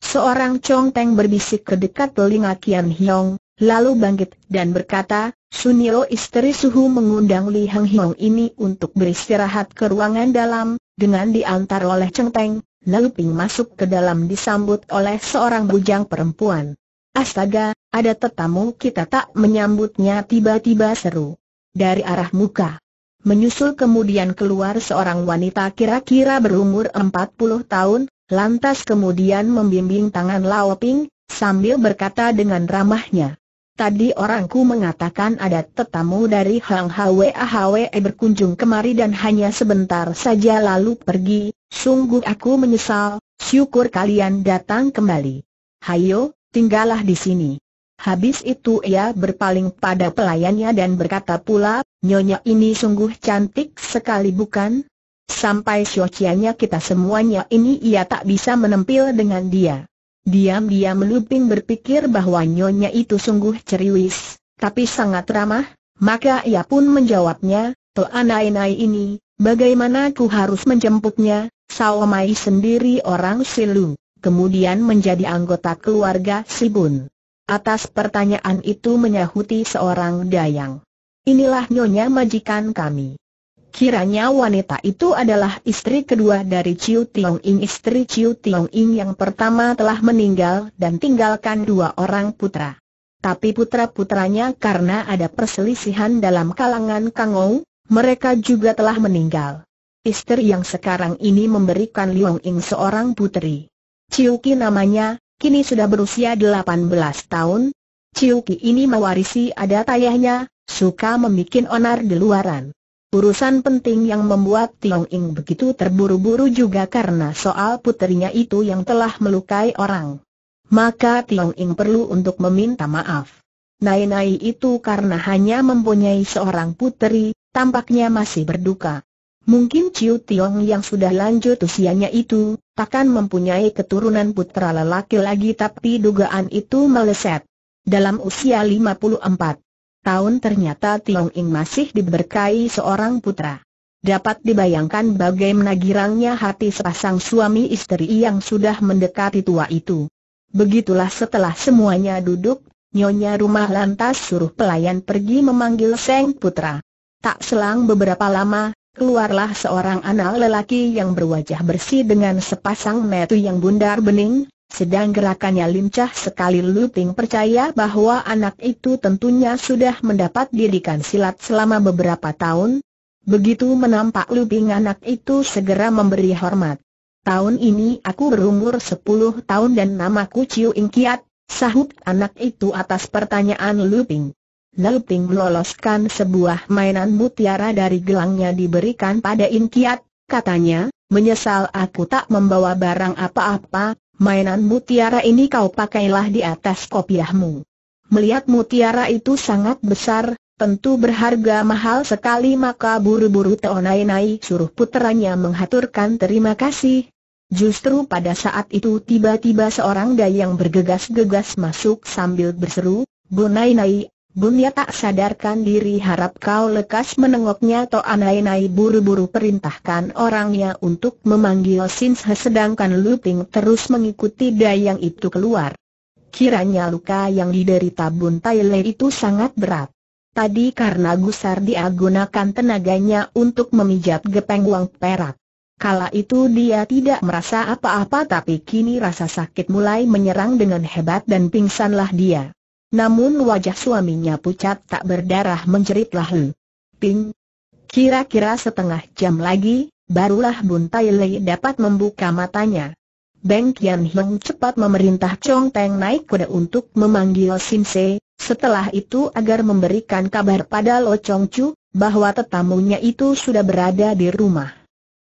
Seorang Chong Teng berbisik ke dekat telinga Kian Hiong, lalu bangkit dan berkata, Sunilo istri suhu mengundang Li Hang Hiong ini untuk beristirahat ke ruangan dalam, dengan diantar oleh Cheng Teng, lalu Ping masuk ke dalam disambut oleh seorang bujang perempuan. Astaga, ada tetamu kita tak menyambutnya tiba-tiba seru. Dari arah muka. Menyusul kemudian keluar seorang wanita kira-kira berumur 40 tahun, lantas kemudian membimbing tangan Lao Ping, sambil berkata dengan ramahnya. Tadi orangku mengatakan ada tetamu dari Hang Hwe berkunjung kemari dan hanya sebentar saja lalu pergi, sungguh aku menyesal, syukur kalian datang kembali. Hayo, tinggallah di sini. Habis itu ia berpaling pada pelayannya dan berkata pula, Nyonya ini sungguh cantik sekali bukan? Sampai syocianya kita semuanya ini ia tak bisa menempil dengan dia. Diam-diam Luping berpikir bahwa nyonya itu sungguh ceriwis, tapi sangat ramah, maka ia pun menjawabnya, To anai-nai ini, bagaimana ku harus menjemputnya, Sao Mai sendiri orang Silu, kemudian menjadi anggota keluarga Sibun. Atas pertanyaan itu menyahuti seorang dayang. inilah nyonya majikan kami. Kiranya wanita itu adalah istri kedua dari Chiu Tiong Ing. Istri Chiu Tiong Ing yang pertama telah meninggal dan tinggalkan dua orang putra. Tapi putra-putranya karena ada perselisihan dalam kalangan Kangou, mereka juga telah meninggal. Istri yang sekarang ini memberikan Liong Ing seorang putri. Chiu Ki namanya, kini sudah berusia 18 tahun. Chiu Ki ini mewarisi adat ayahnya, suka membuat onar di luaran. Urusan penting yang membuat Tiong Ing begitu terburu-buru juga karena soal puterinya itu yang telah melukai orang. Maka Tiong Ing perlu untuk meminta maaf. Nai-nai itu karena hanya mempunyai seorang puteri, tampaknya masih berduka. Mungkin Ciu Tiong yang sudah lanjut usianya itu, takkan mempunyai keturunan putra lelaki lagi tapi dugaan itu meleset. Dalam usia 54 tahun ternyata Tiong Ing masih diberkahi seorang putra. Dapat dibayangkan bagaimana girangnya hati sepasang suami istri yang sudah mendekati tua itu. Begitulah setelah semuanya duduk, Nyonya rumah lantas suruh pelayan pergi memanggil Seng Putra. Tak selang beberapa lama, keluarlah seorang anak lelaki yang berwajah bersih dengan sepasang metu yang bundar bening, sedang gerakannya lincah sekali Luping percaya bahwa anak itu tentunya sudah mendapat didikan silat selama beberapa tahun. Begitu menampak Luping anak itu segera memberi hormat. Tahun ini aku berumur 10 tahun dan namaku Ciu Ing Kiat, sahut anak itu atas pertanyaan Luping. Luping meloloskan sebuah mainan mutiara dari gelangnya diberikan pada Ing Kiat, katanya, menyesal aku tak membawa barang apa-apa, Mainan mutiara ini kau pakailah di atas kopiahmu. Melihat mutiara itu sangat besar, tentu berharga mahal sekali maka buru-buru Teonai-nai suruh puteranya menghaturkan terima kasih. Justru pada saat itu tiba-tiba seorang dayang bergegas-gegas masuk sambil berseru, Bunai-nai, Bunya tak sadarkan diri harap kau lekas menengoknya Toa Nai buru-buru perintahkan orangnya untuk memanggil Sin Se sedangkan Luping terus mengikuti dayang itu keluar. Kiranya luka yang diderita Bun Tai Le itu sangat berat. Tadi karena gusar dia gunakan tenaganya untuk memijat gepeng uang perak. Kala itu dia tidak merasa apa-apa tapi kini rasa sakit mulai menyerang dengan hebat dan pingsanlah dia. Namun wajah suaminya pucat tak berdarah menjeritlah Lu. Ping. Kira-kira setengah jam lagi, barulah Bun Tai Lei dapat membuka matanya. Beng Kian Hiong cepat memerintah Chong Teng naik kuda untuk memanggil Sin Se, setelah itu agar memberikan kabar pada Lo Chong Chu, bahwa tetamunya itu sudah berada di rumah.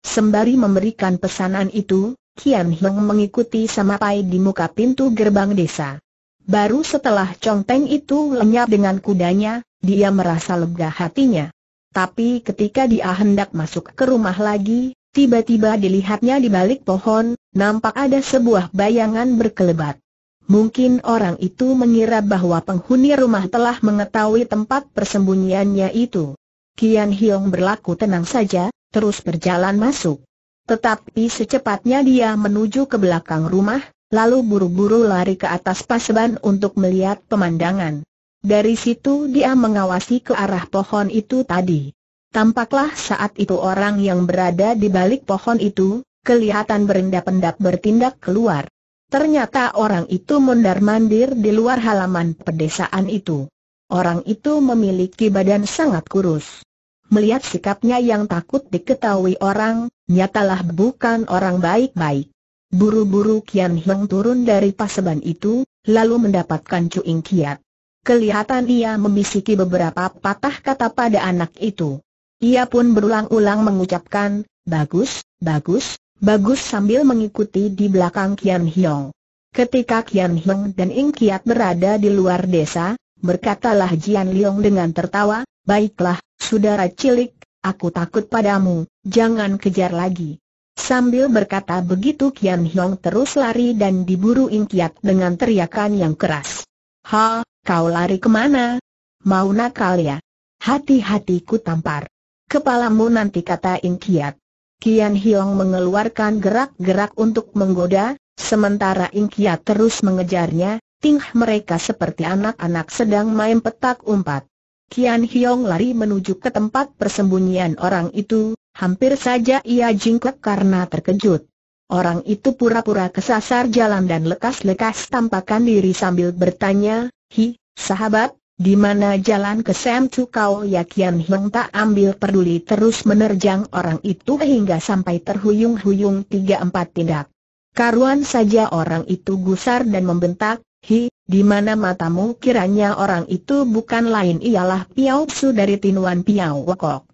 Sembari memberikan pesanan itu, Kian Hiong mengikuti sampai di muka pintu gerbang desa. Baru setelah Chong Teng itu lenyap dengan kudanya, dia merasa lega hatinya. Tapi ketika dia hendak masuk ke rumah lagi, tiba-tiba dilihatnya di balik pohon, nampak ada sebuah bayangan berkelebat. Mungkin orang itu mengira bahwa penghuni rumah telah mengetahui tempat persembunyiannya itu. Kian Hiong berlaku tenang saja, terus berjalan masuk. Tetapi secepatnya dia menuju ke belakang rumah, lalu buru-buru lari ke atas paseban untuk melihat pemandangan. Dari situ dia mengawasi ke arah pohon itu tadi. Tampaklah saat itu orang yang berada di balik pohon itu, kelihatan berendap-endap bertindak keluar. Ternyata orang itu mondar-mandir di luar halaman pedesaan itu. Orang itu memiliki badan sangat kurus. Melihat sikapnya yang takut diketahui orang, nyatalah bukan orang baik-baik. Buru-buru Kian Hiong turun dari paseban itu, lalu mendapatkan Cuing Kiat. Kelihatan ia membisiki beberapa patah kata pada anak itu. Ia pun berulang-ulang mengucapkan, bagus, bagus, bagus sambil mengikuti di belakang Kian Hiong. Ketika Kian Hiong dan Ing Kiat berada di luar desa, berkatalah Jian Liong dengan tertawa, baiklah, saudara cilik, aku takut padamu, jangan kejar lagi. Sambil berkata begitu Kian Hiong terus lari dan diburu Ingkiat dengan teriakan yang keras. Ha, kau lari ke mana? Mau nakal ya? Hati-hati ku tampar. Kepalamu nanti kata Ingkiat. Kian Hiong mengeluarkan gerak-gerak untuk menggoda, sementara Ingkiat terus mengejarnya, tingkah mereka seperti anak-anak sedang main petak umpat. Kian Hiong lari menuju ke tempat persembunyian orang itu, hampir saja ia jingkrak karena terkejut. Orang itu pura-pura kesasar jalan dan lekas-lekas tampakkan diri sambil bertanya, Hi, sahabat, di mana jalan ke Sam Chu kau ya Kian Hiong tak ambil peduli terus menerjang orang itu hingga sampai terhuyung-huyung tiga empat tindak. Karuan saja orang itu gusar dan membentak, Hi, di mana matamu kiranya orang itu bukan lain ialah Piao Su dari Tinuan Piao Wokok.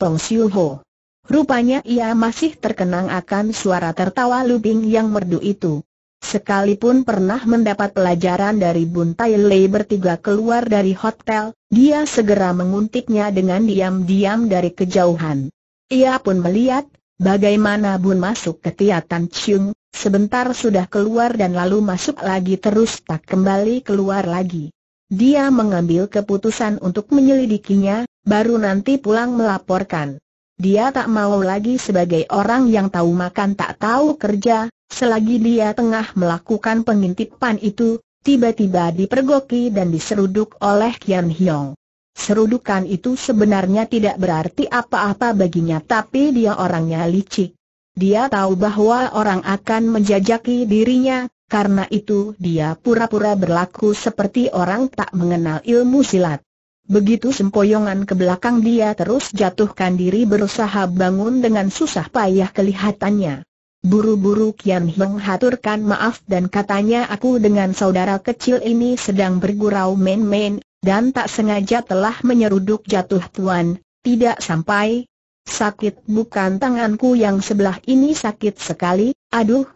Tong Siu Ho. Rupanya ia masih terkenang akan suara tertawa Luping yang merdu itu. Sekalipun pernah mendapat pelajaran dari Bun Tai Lei bertiga keluar dari hotel, dia segera menguntiknya dengan diam-diam dari kejauhan. Ia pun melihat, bagaimana Bun masuk ke Tiatan Chung, Sebentar sudah keluar dan lalu masuk lagi terus tak kembali keluar lagi. Dia mengambil keputusan untuk menyelidikinya, baru nanti pulang melaporkan. Dia tak mau lagi sebagai orang yang tahu makan tak tahu kerja, selagi dia tengah melakukan pengintipan itu, tiba-tiba dipergoki dan diseruduk oleh Kian Hiong. Serudukan itu sebenarnya tidak berarti apa-apa baginya tapi dia orangnya licik. Dia tahu bahwa orang akan menjajaki dirinya, karena itu dia pura-pura berlaku seperti orang tak mengenal ilmu silat. Begitu sempoyongan ke belakang dia terus jatuhkan diri berusaha bangun dengan susah payah kelihatannya. Buru-buru Kian Heng haturkan maaf dan katanya aku dengan saudara kecil ini sedang bergurau main-main, dan tak sengaja telah menyeruduk jatuh tuan, tidak sampai, Sakit bukan tanganku yang sebelah ini sakit sekali, aduh.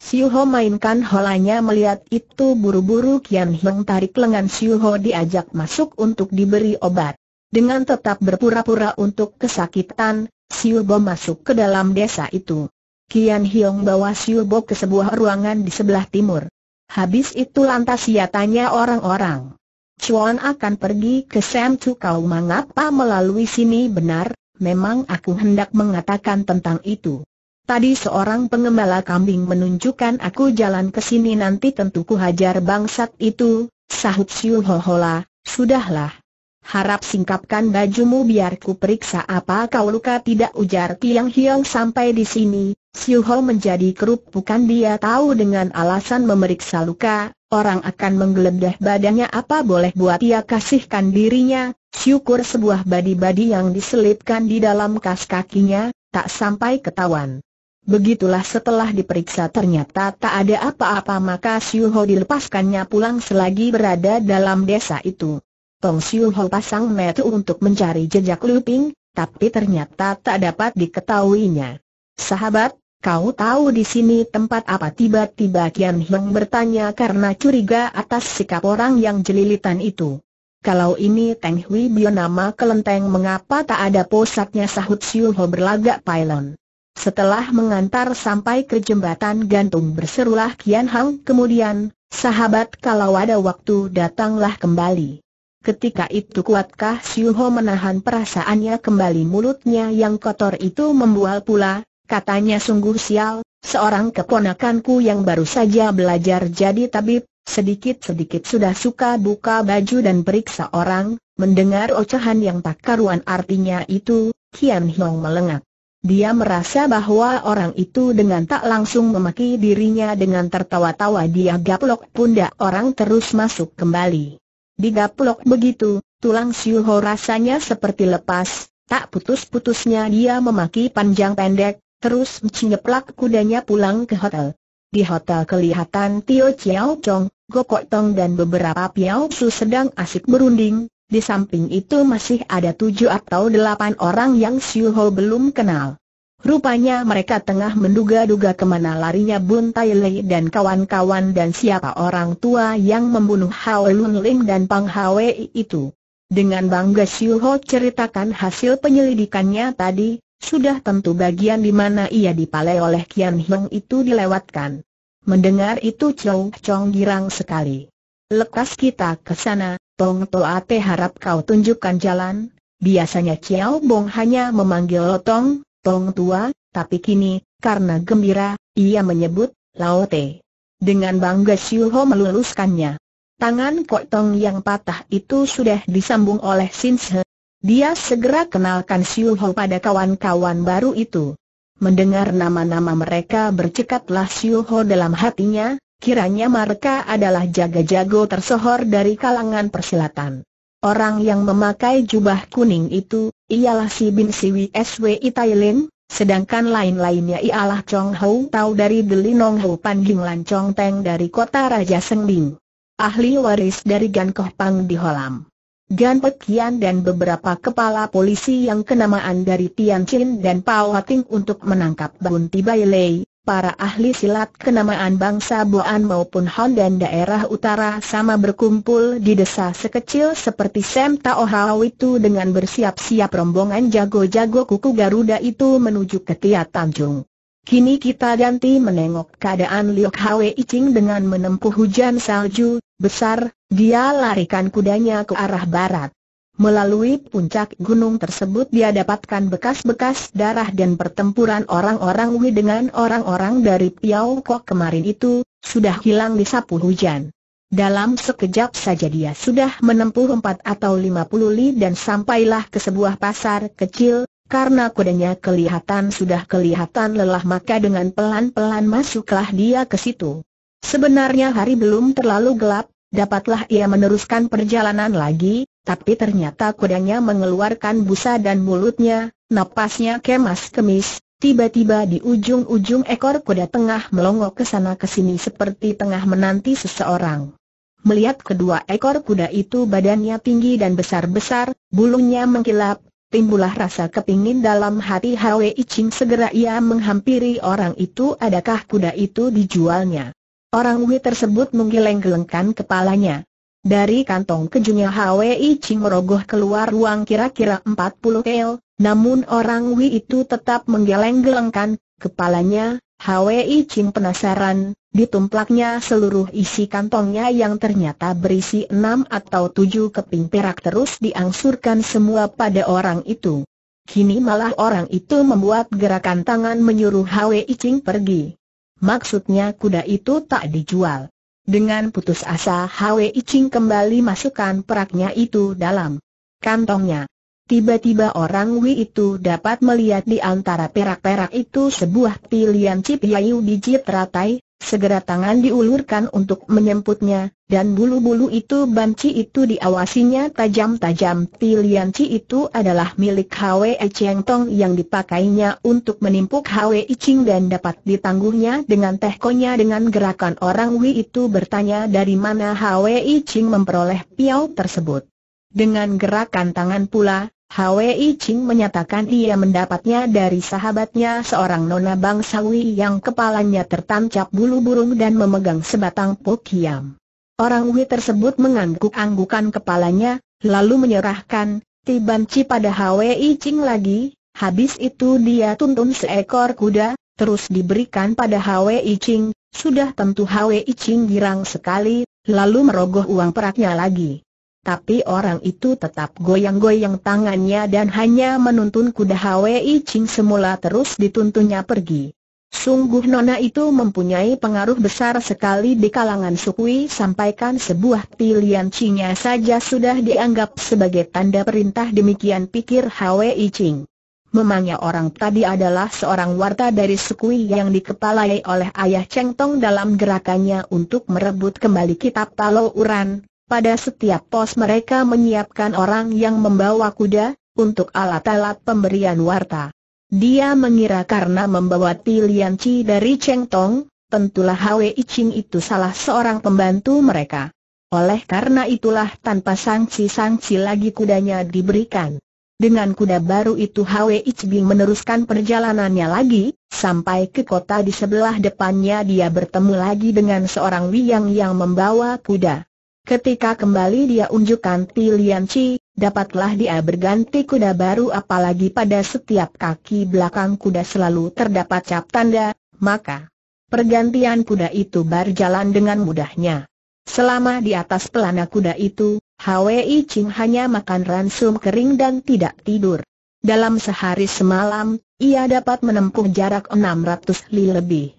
Siu Ho mainkan holanya melihat itu buru-buru Kian Hiong tarik lengan Siu Ho diajak masuk untuk diberi obat. Dengan tetap berpura-pura untuk kesakitan, Siu Bo masuk ke dalam desa itu. Kian Hiong bawa Siu Bo ke sebuah ruangan di sebelah timur. Habis itu lantas ia tanya orang-orang. Chuan akan pergi ke Sam Chu kau mengapa melalui sini benar, memang aku hendak mengatakan tentang itu. Tadi seorang pengembala kambing menunjukkan aku jalan ke sini nanti tentu ku hajar bangsat itu, sahut Siu Hohola, sudahlah. Harap singkapkan bajumu biar ku periksa apa kau luka tidak ujar Tiang Hiong sampai di sini, Siu Ho menjadi kerup bukan dia tahu dengan alasan memeriksa luka, orang akan menggeledah badannya apa boleh buat ia kasihkan dirinya, syukur sebuah badi-badi yang diselipkan di dalam kas kakinya, tak sampai ketahuan. Begitulah setelah diperiksa ternyata tak ada apa-apa maka Siu Ho dilepaskannya pulang selagi berada dalam desa itu. Tong Siu pasang metu untuk mencari jejak Luping, tapi ternyata tak dapat diketahuinya. Sahabat, Kau tahu di sini tempat apa tiba-tiba Kian Hiong bertanya karena curiga atas sikap orang yang jelilitan itu. Kalau ini Teng Hui Bio nama kelenteng mengapa tak ada posatnya sahut Siu Ho berlagak Pailon. Setelah mengantar sampai ke jembatan gantung berserulah Kian Hang kemudian, sahabat kalau ada waktu datanglah kembali. Ketika itu kuatkah Siu Ho menahan perasaannya kembali mulutnya yang kotor itu membual pula, Katanya sungguh sial, seorang keponakanku yang baru saja belajar jadi tabib, sedikit-sedikit sudah suka buka baju dan periksa orang, mendengar ocehan yang tak karuan artinya itu, Kian Hiong melengak. Dia merasa bahwa orang itu dengan tak langsung memaki dirinya dengan tertawa-tawa dia gaplok pundak orang terus masuk kembali. Digaplok begitu, tulang Siuho rasanya seperti lepas, tak putus-putusnya dia memaki panjang pendek, terus menyeplak kudanya pulang ke hotel. Di hotel kelihatan Tio Chiao Chong, Gokok Tong dan beberapa Piao Su sedang asik berunding, di samping itu masih ada tujuh atau delapan orang yang Siu Ho belum kenal. Rupanya mereka tengah menduga-duga ke mana larinya Bun Tai Lei dan kawan-kawan dan siapa orang tua yang membunuh Hao Lun Lim dan Pang Hwe itu. Dengan bangga Siu Ho ceritakan hasil penyelidikannya tadi, sudah tentu bagian di mana ia dipalai oleh Kian Heng itu dilewatkan. Mendengar itu Chow Chong girang sekali. Lekas kita ke sana, Tong Toate harap kau tunjukkan jalan. Biasanya Chiao Bong hanya memanggil Lotong, Tong Tua, tapi kini, karena gembira, ia menyebut Lao Te. Dengan bangga Siu Ho meluluskannya. Tangan Kok Tong yang patah itu sudah disambung oleh Sin Se. Dia segera kenalkan Siu Ho pada kawan-kawan baru itu. Mendengar nama-nama mereka bercekatlah Siu Ho dalam hatinya, kiranya mereka adalah jaga-jago tersohor dari kalangan persilatan. Orang yang memakai jubah kuning itu, ialah si Bin Siwi SWI Thailand, sedangkan lain-lainnya ialah Chong Hou Tau dari Delinong Hou Pan Lan Chong Teng dari kota Raja Sengbing ahli waris dari Gan Koh Pang di Holam. Gan Pekian dan beberapa kepala polisi yang kenamaan dari Tian Chin dan Pao Hating untuk menangkap Bounty Bailey, para ahli silat kenamaan bangsa Boan maupun Han dan daerah utara sama berkumpul di desa sekecil seperti Sem Tao Hao itu dengan bersiap-siap rombongan jago-jago kuku Garuda itu menuju ke Tiat Tanjung. Kini kita ganti menengok keadaan Liok Hwe Iching dengan menempuh hujan salju, besar, dia larikan kudanya ke arah barat. Melalui puncak gunung tersebut dia dapatkan bekas-bekas darah dan pertempuran orang-orang Wi dengan orang-orang dari Piao Kok kemarin itu, sudah hilang di sapu hujan. Dalam sekejap saja dia sudah menempuh empat atau lima puluh li dan sampailah ke sebuah pasar kecil, karena kudanya kelihatan sudah kelihatan lelah maka dengan pelan-pelan masuklah dia ke situ. Sebenarnya hari belum terlalu gelap, dapatlah ia meneruskan perjalanan lagi, tapi ternyata kudanya mengeluarkan busa dan mulutnya, napasnya kemas kemis, tiba-tiba di ujung-ujung ekor kuda tengah melongo ke sana ke sini seperti tengah menanti seseorang. Melihat kedua ekor kuda itu badannya tinggi dan besar-besar, bulunya mengkilap, timbullah rasa kepingin dalam hati Hwe Iching segera ia menghampiri orang itu adakah kuda itu dijualnya. Orang Wi tersebut menggeleng-gelengkan kepalanya. Dari kantong kejunya Hwe Iching merogoh keluar uang kira-kira 40 kel, namun orang Wi itu tetap menggeleng-gelengkan kepalanya, Hwe Iching penasaran, Ditumplaknya seluruh isi kantongnya yang ternyata berisi enam atau tujuh keping perak terus diangsurkan semua pada orang itu. Kini malah orang itu membuat gerakan tangan menyuruh Hwe Iching pergi. Maksudnya kuda itu tak dijual. Dengan putus asa Hwe Iching kembali masukkan peraknya itu dalam kantongnya. Tiba-tiba orang Wi itu dapat melihat di antara perak-perak itu sebuah pilihan cip yayu digit ratai, Segera tangan diulurkan untuk menyemputnya, dan bulu-bulu itu banci itu diawasinya tajam-tajam. Pilianci itu adalah milik Hwe Cheng Tong yang dipakainya untuk menimpuk Hwe Iching dan dapat ditangguhnya dengan tehkonya dengan gerakan orang Wi itu bertanya dari mana Hwe Iching memperoleh piau tersebut. Dengan gerakan tangan pula, Hwi Ching menyatakan ia mendapatnya dari sahabatnya seorang nona bangsawi yang kepalanya tertancap bulu burung dan memegang sebatang pokiam. Orang Wi tersebut mengangguk-anggukan kepalanya, lalu menyerahkan Tibanci pada Hwi Ching lagi, habis itu dia tuntun seekor kuda, terus diberikan pada Hwi Ching, sudah tentu Hwi Ching girang sekali, lalu merogoh uang peraknya lagi. Tapi orang itu tetap goyang-goyang tangannya dan hanya menuntun kuda Hwi Ching semula terus dituntunnya pergi. Sungguh nona itu mempunyai pengaruh besar sekali di kalangan sukui sampaikan sebuah pilihan Cingnya saja sudah dianggap sebagai tanda perintah demikian pikir Hwi Ching. Memangnya orang tadi adalah seorang warta dari sukui yang dikepalai oleh ayah Cheng Tong dalam gerakannya untuk merebut kembali kitab Talo Uran, pada setiap pos mereka menyiapkan orang yang membawa kuda, untuk alat-alat pemberian warta. Dia mengira karena membawa Tilianci dari Cheng Tong, tentulah Hwe Iching itu salah seorang pembantu mereka. Oleh karena itulah tanpa sanksi-sanksi lagi kudanya diberikan. Dengan kuda baru itu Hwe Iching meneruskan perjalanannya lagi, sampai ke kota di sebelah depannya dia bertemu lagi dengan seorang Wiyang yang membawa kuda. Ketika kembali dia unjukkan Tilian Chi, dapatlah dia berganti kuda baru apalagi pada setiap kaki belakang kuda selalu terdapat cap tanda, maka pergantian kuda itu berjalan dengan mudahnya. Selama di atas pelana kuda itu, Hwi Ching hanya makan ransum kering dan tidak tidur. Dalam sehari semalam, ia dapat menempuh jarak 600 li lebih.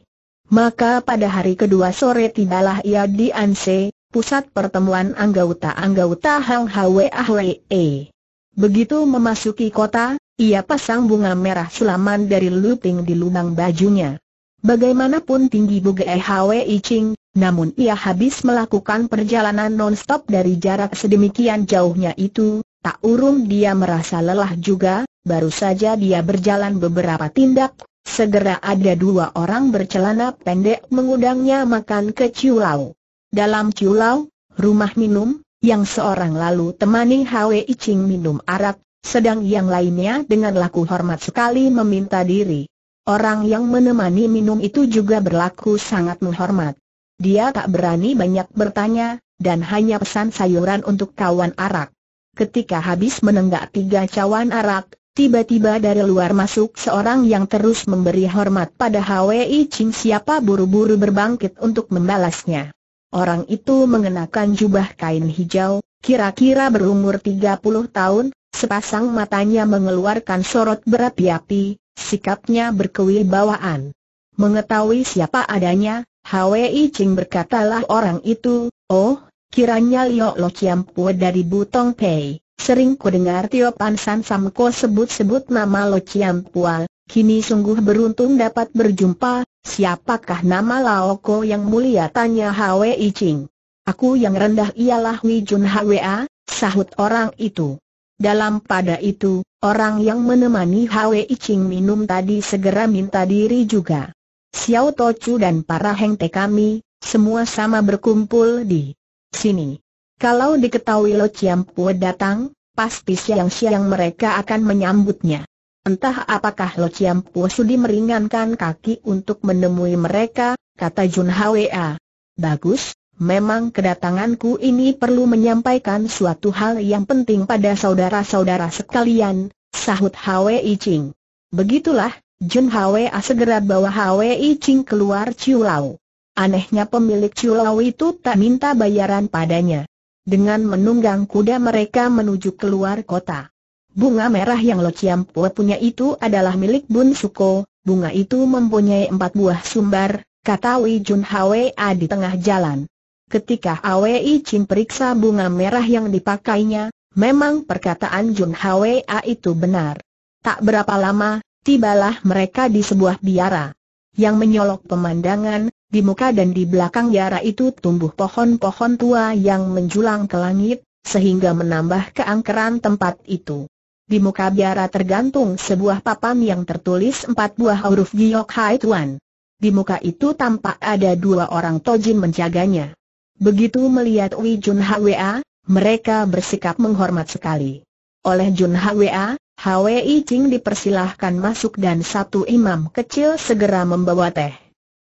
Maka pada hari kedua sore tibalah ia di Anse, pusat pertemuan anggota-anggota Hang Hwe Hwe. Begitu memasuki kota, ia pasang bunga merah sulaman dari luping di lubang bajunya. Bagaimanapun tinggi Buge Hwe Ching, namun ia habis melakukan perjalanan non-stop dari jarak sedemikian jauhnya itu, tak urung dia merasa lelah juga, baru saja dia berjalan beberapa tindak, segera ada dua orang bercelana pendek mengundangnya makan ke Ciulau. Dalam Ciulau, rumah minum, yang seorang lalu temani Hwe Ching minum arak, sedang yang lainnya dengan laku hormat sekali meminta diri. Orang yang menemani minum itu juga berlaku sangat menghormat. Dia tak berani banyak bertanya, dan hanya pesan sayuran untuk kawan arak. Ketika habis menenggak tiga cawan arak, tiba-tiba dari luar masuk seorang yang terus memberi hormat pada Hwi Ching siapa buru-buru berbangkit untuk membalasnya. Orang itu mengenakan jubah kain hijau, kira-kira berumur 30 tahun, sepasang matanya mengeluarkan sorot berapi-api, sikapnya berkewibawaan. Mengetahui siapa adanya, Hwi Ching berkatalah orang itu, oh, kiranya Liok Lo Chiampu dari Butong Pei. Sering ku dengar Tio Pan San Samko sebut-sebut nama Lo Chiampu, kini sungguh beruntung dapat berjumpa, siapakah nama Laoko yang mulia tanya Hwi Ching. Aku yang rendah ialah Wi Jun Hwa, sahut orang itu. Dalam pada itu, orang yang menemani Hwe Ching minum tadi segera minta diri juga. Xiao Tocu dan para hengte kami, semua sama berkumpul di sini. Kalau diketahui Lo Chiampu datang, pasti siang-siang mereka akan menyambutnya. Entah apakah Lo Chiampu sudi meringankan kaki untuk menemui mereka, kata Jun Hwa. Bagus, memang kedatanganku ini perlu menyampaikan suatu hal yang penting pada saudara-saudara sekalian, sahut Hwi Ching. Begitulah, Jun Hwa segera bawa Hwi Ching keluar Ciulau. Anehnya pemilik Ciulau itu tak minta bayaran padanya. Dengan menunggang kuda mereka menuju keluar kota. Bunga merah yang Lo Chiampo punya itu adalah milik Bun Suko, bunga itu mempunyai empat buah sumber, kata Wei Jun Hwa di tengah jalan. Ketika Awi Chin periksa bunga merah yang dipakainya, memang perkataan Jun Hwa itu benar. Tak berapa lama, tibalah mereka di sebuah biara. Yang menyolok pemandangan, di muka dan di belakang biara itu tumbuh pohon-pohon tua yang menjulang ke langit, sehingga menambah keangkeran tempat itu. Di muka biara tergantung sebuah papan yang tertulis empat buah huruf Giok Hai Tuan. Di muka itu tampak ada dua orang tojin menjaganya. Begitu melihat Wi Jun Hwa, mereka bersikap menghormat sekali. Oleh Jun Hwa, Hwi Ching dipersilahkan masuk dan satu imam kecil segera membawa teh.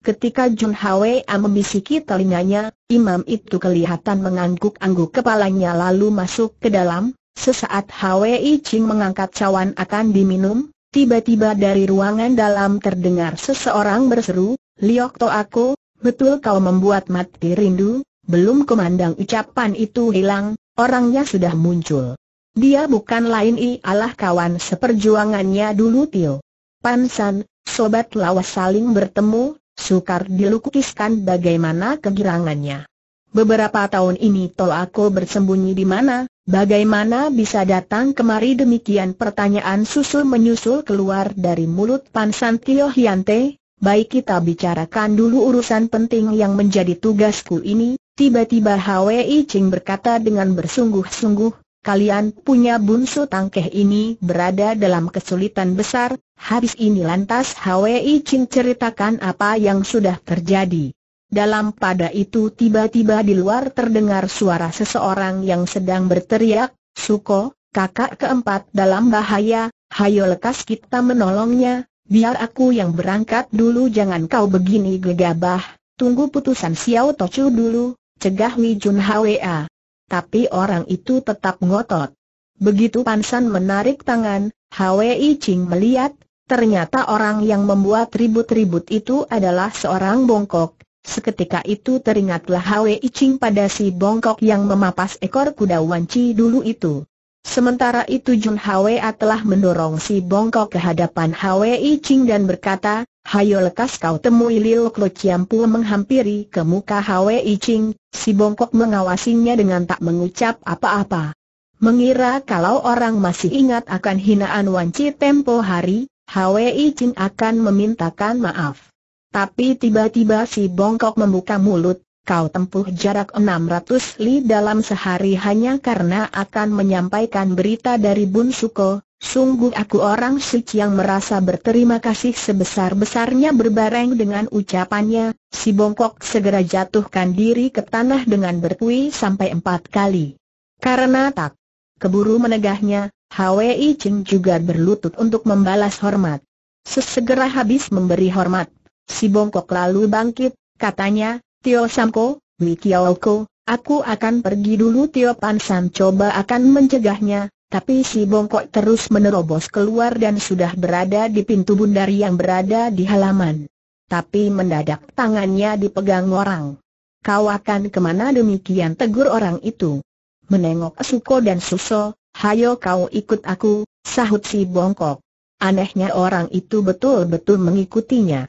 Ketika Jun Hwa membisiki telinganya, imam itu kelihatan mengangguk-angguk kepalanya lalu masuk ke dalam, sesaat Hwi Ching mengangkat cawan akan diminum, tiba-tiba dari ruangan dalam terdengar seseorang berseru, Liok To aku, betul kau membuat mati rindu, belum kumandang ucapan itu hilang, orangnya sudah muncul. Dia bukan lain ialah kawan seperjuangannya dulu Tio. Pansan, sobat lawas saling bertemu, sukar dilukiskan bagaimana kegirangannya. Beberapa tahun ini tol aku bersembunyi di mana, bagaimana bisa datang kemari? Demikian pertanyaan susul menyusul keluar dari mulut Pansan Tio Hyante, baik kita bicarakan dulu urusan penting yang menjadi tugasku ini, Tiba-tiba Hwi Ching berkata dengan bersungguh-sungguh, kalian punya bunsu tangkeh ini berada dalam kesulitan besar, habis ini lantas Hwi Ching ceritakan apa yang sudah terjadi. Dalam pada itu tiba-tiba di luar terdengar suara seseorang yang sedang berteriak, Suko, kakak keempat dalam bahaya, hayo lekas kita menolongnya, biar aku yang berangkat dulu jangan kau begini gegabah, tunggu putusan Xiao Tocu dulu, cegah Wi Jun Hwa. Tapi orang itu tetap ngotot. Begitu Pansan menarik tangan, Hwi Ching melihat, ternyata orang yang membuat ribut-ribut itu adalah seorang bongkok. Seketika itu teringatlah Hwi Ching pada si bongkok yang memapas ekor kuda wanci dulu itu. Sementara itu Jun Hwa telah mendorong si bongkok ke hadapan Hwi Ching dan berkata, Hayo lekas kau temui Lil Klo Ciampu menghampiri ke muka Hwi Ching, si bongkok mengawasinya dengan tak mengucap apa-apa. Mengira kalau orang masih ingat akan hinaan Wanci tempo hari, Hwi Ching akan memintakan maaf. Tapi tiba-tiba si bongkok membuka mulut, kau tempuh jarak 600 li dalam sehari hanya karena akan menyampaikan berita dari Bun Suko. Sungguh aku orang suci yang merasa berterima kasih sebesar-besarnya berbareng dengan ucapannya, si bongkok segera jatuhkan diri ke tanah dengan bertui sampai empat kali. Karena tak keburu menegahnya, Hwi Ching juga berlutut untuk membalas hormat. Sesegera habis memberi hormat, si bongkok lalu bangkit, katanya, Tio Samko, Wi Kiaoko, aku akan pergi dulu Tio Pansan coba akan mencegahnya, tapi si bongkok terus menerobos keluar dan sudah berada di pintu bundar yang berada di halaman. Tapi mendadak tangannya dipegang orang. Kau akan ke mana demikian tegur orang itu? Menengok Suko dan Suso, hayo kau ikut aku, sahut si bongkok. Anehnya orang itu betul-betul mengikutinya.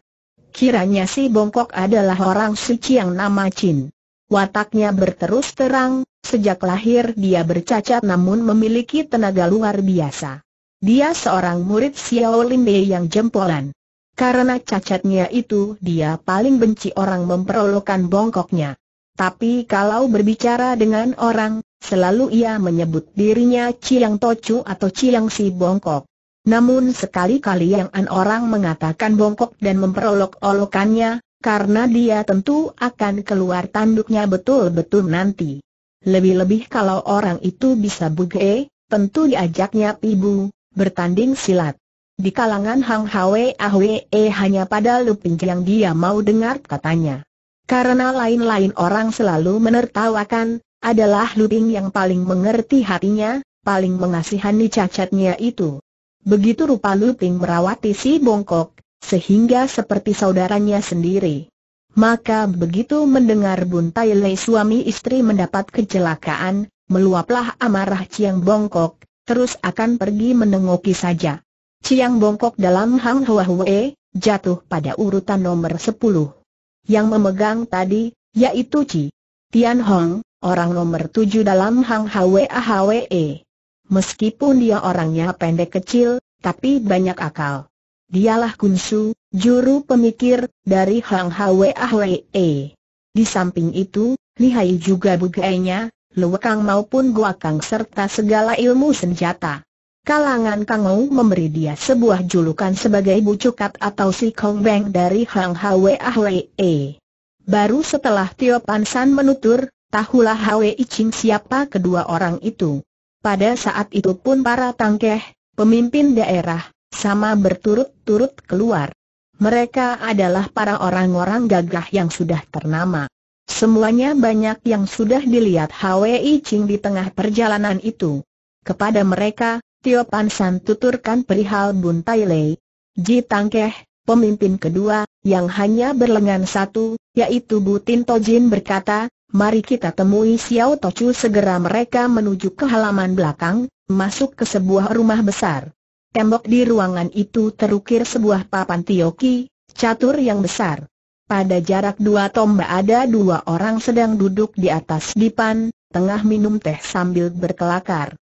Kiranya si bongkok adalah orang suci yang nama Chin. Wataknya berterus terang, sejak lahir dia bercacat namun memiliki tenaga luar biasa. Dia seorang murid Xiao Limbe yang jempolan. Karena cacatnya itu dia paling benci orang memperolokan bongkoknya. Tapi kalau berbicara dengan orang, selalu ia menyebut dirinya Ciang Tocu atau Ciang si bongkok. Namun sekali-kali yang an orang mengatakan bongkok dan memperolok-olokannya, karena dia tentu akan keluar tanduknya betul-betul nanti. Lebih-lebih kalau orang itu bisa buge, tentu diajaknya pibu, bertanding silat. Di kalangan Hang Hwe Ahwe hanya pada Lupin yang dia mau dengar katanya. Karena lain-lain orang selalu menertawakan, adalah Lupin yang paling mengerti hatinya, paling mengasihani cacatnya itu. Begitu rupa Luping merawati si bongkok, sehingga seperti saudaranya sendiri. Maka begitu mendengar Buntai Lei suami istri mendapat kecelakaan, meluaplah amarah Ciang Bongkok, terus akan pergi menengoki saja. Ciang Bongkok dalam Hang Hua Hue, jatuh pada urutan nomor 10. Yang memegang tadi, yaitu Ci Tian Hong, orang nomor 7 dalam Hang Hwe Hwe. Meskipun dia orangnya pendek kecil, tapi banyak akal. Dialah Kunsu, juru pemikir, dari Hang Hwe Ahwe. Di samping itu, lihai juga bugainya, luwekang maupun guakang serta segala ilmu senjata. Kalangan Kangou memberi dia sebuah julukan sebagai bucukat atau si Kong Beng dari Hang Hwe Ahwe. Baru setelah Tio Pansan menutur, tahulah Hwe Iching siapa kedua orang itu. Pada saat itu pun para tangkeh, pemimpin daerah, sama berturut-turut keluar. Mereka adalah para orang-orang gagah yang sudah ternama. Semuanya banyak yang sudah dilihat Hwi Ching di tengah perjalanan itu. Kepada mereka, Tio Pansan tuturkan perihal Bun Tai Lei. Ji Tangkeh, pemimpin kedua, yang hanya berlengan satu, yaitu Bu Tin Tojin berkata, Mari kita temui Xiao Tocu segera mereka menuju ke halaman belakang, masuk ke sebuah rumah besar. Tembok di ruangan itu terukir sebuah papan tioki, catur yang besar. Pada jarak dua tombak ada dua orang sedang duduk di atas dipan, tengah minum teh sambil berkelakar.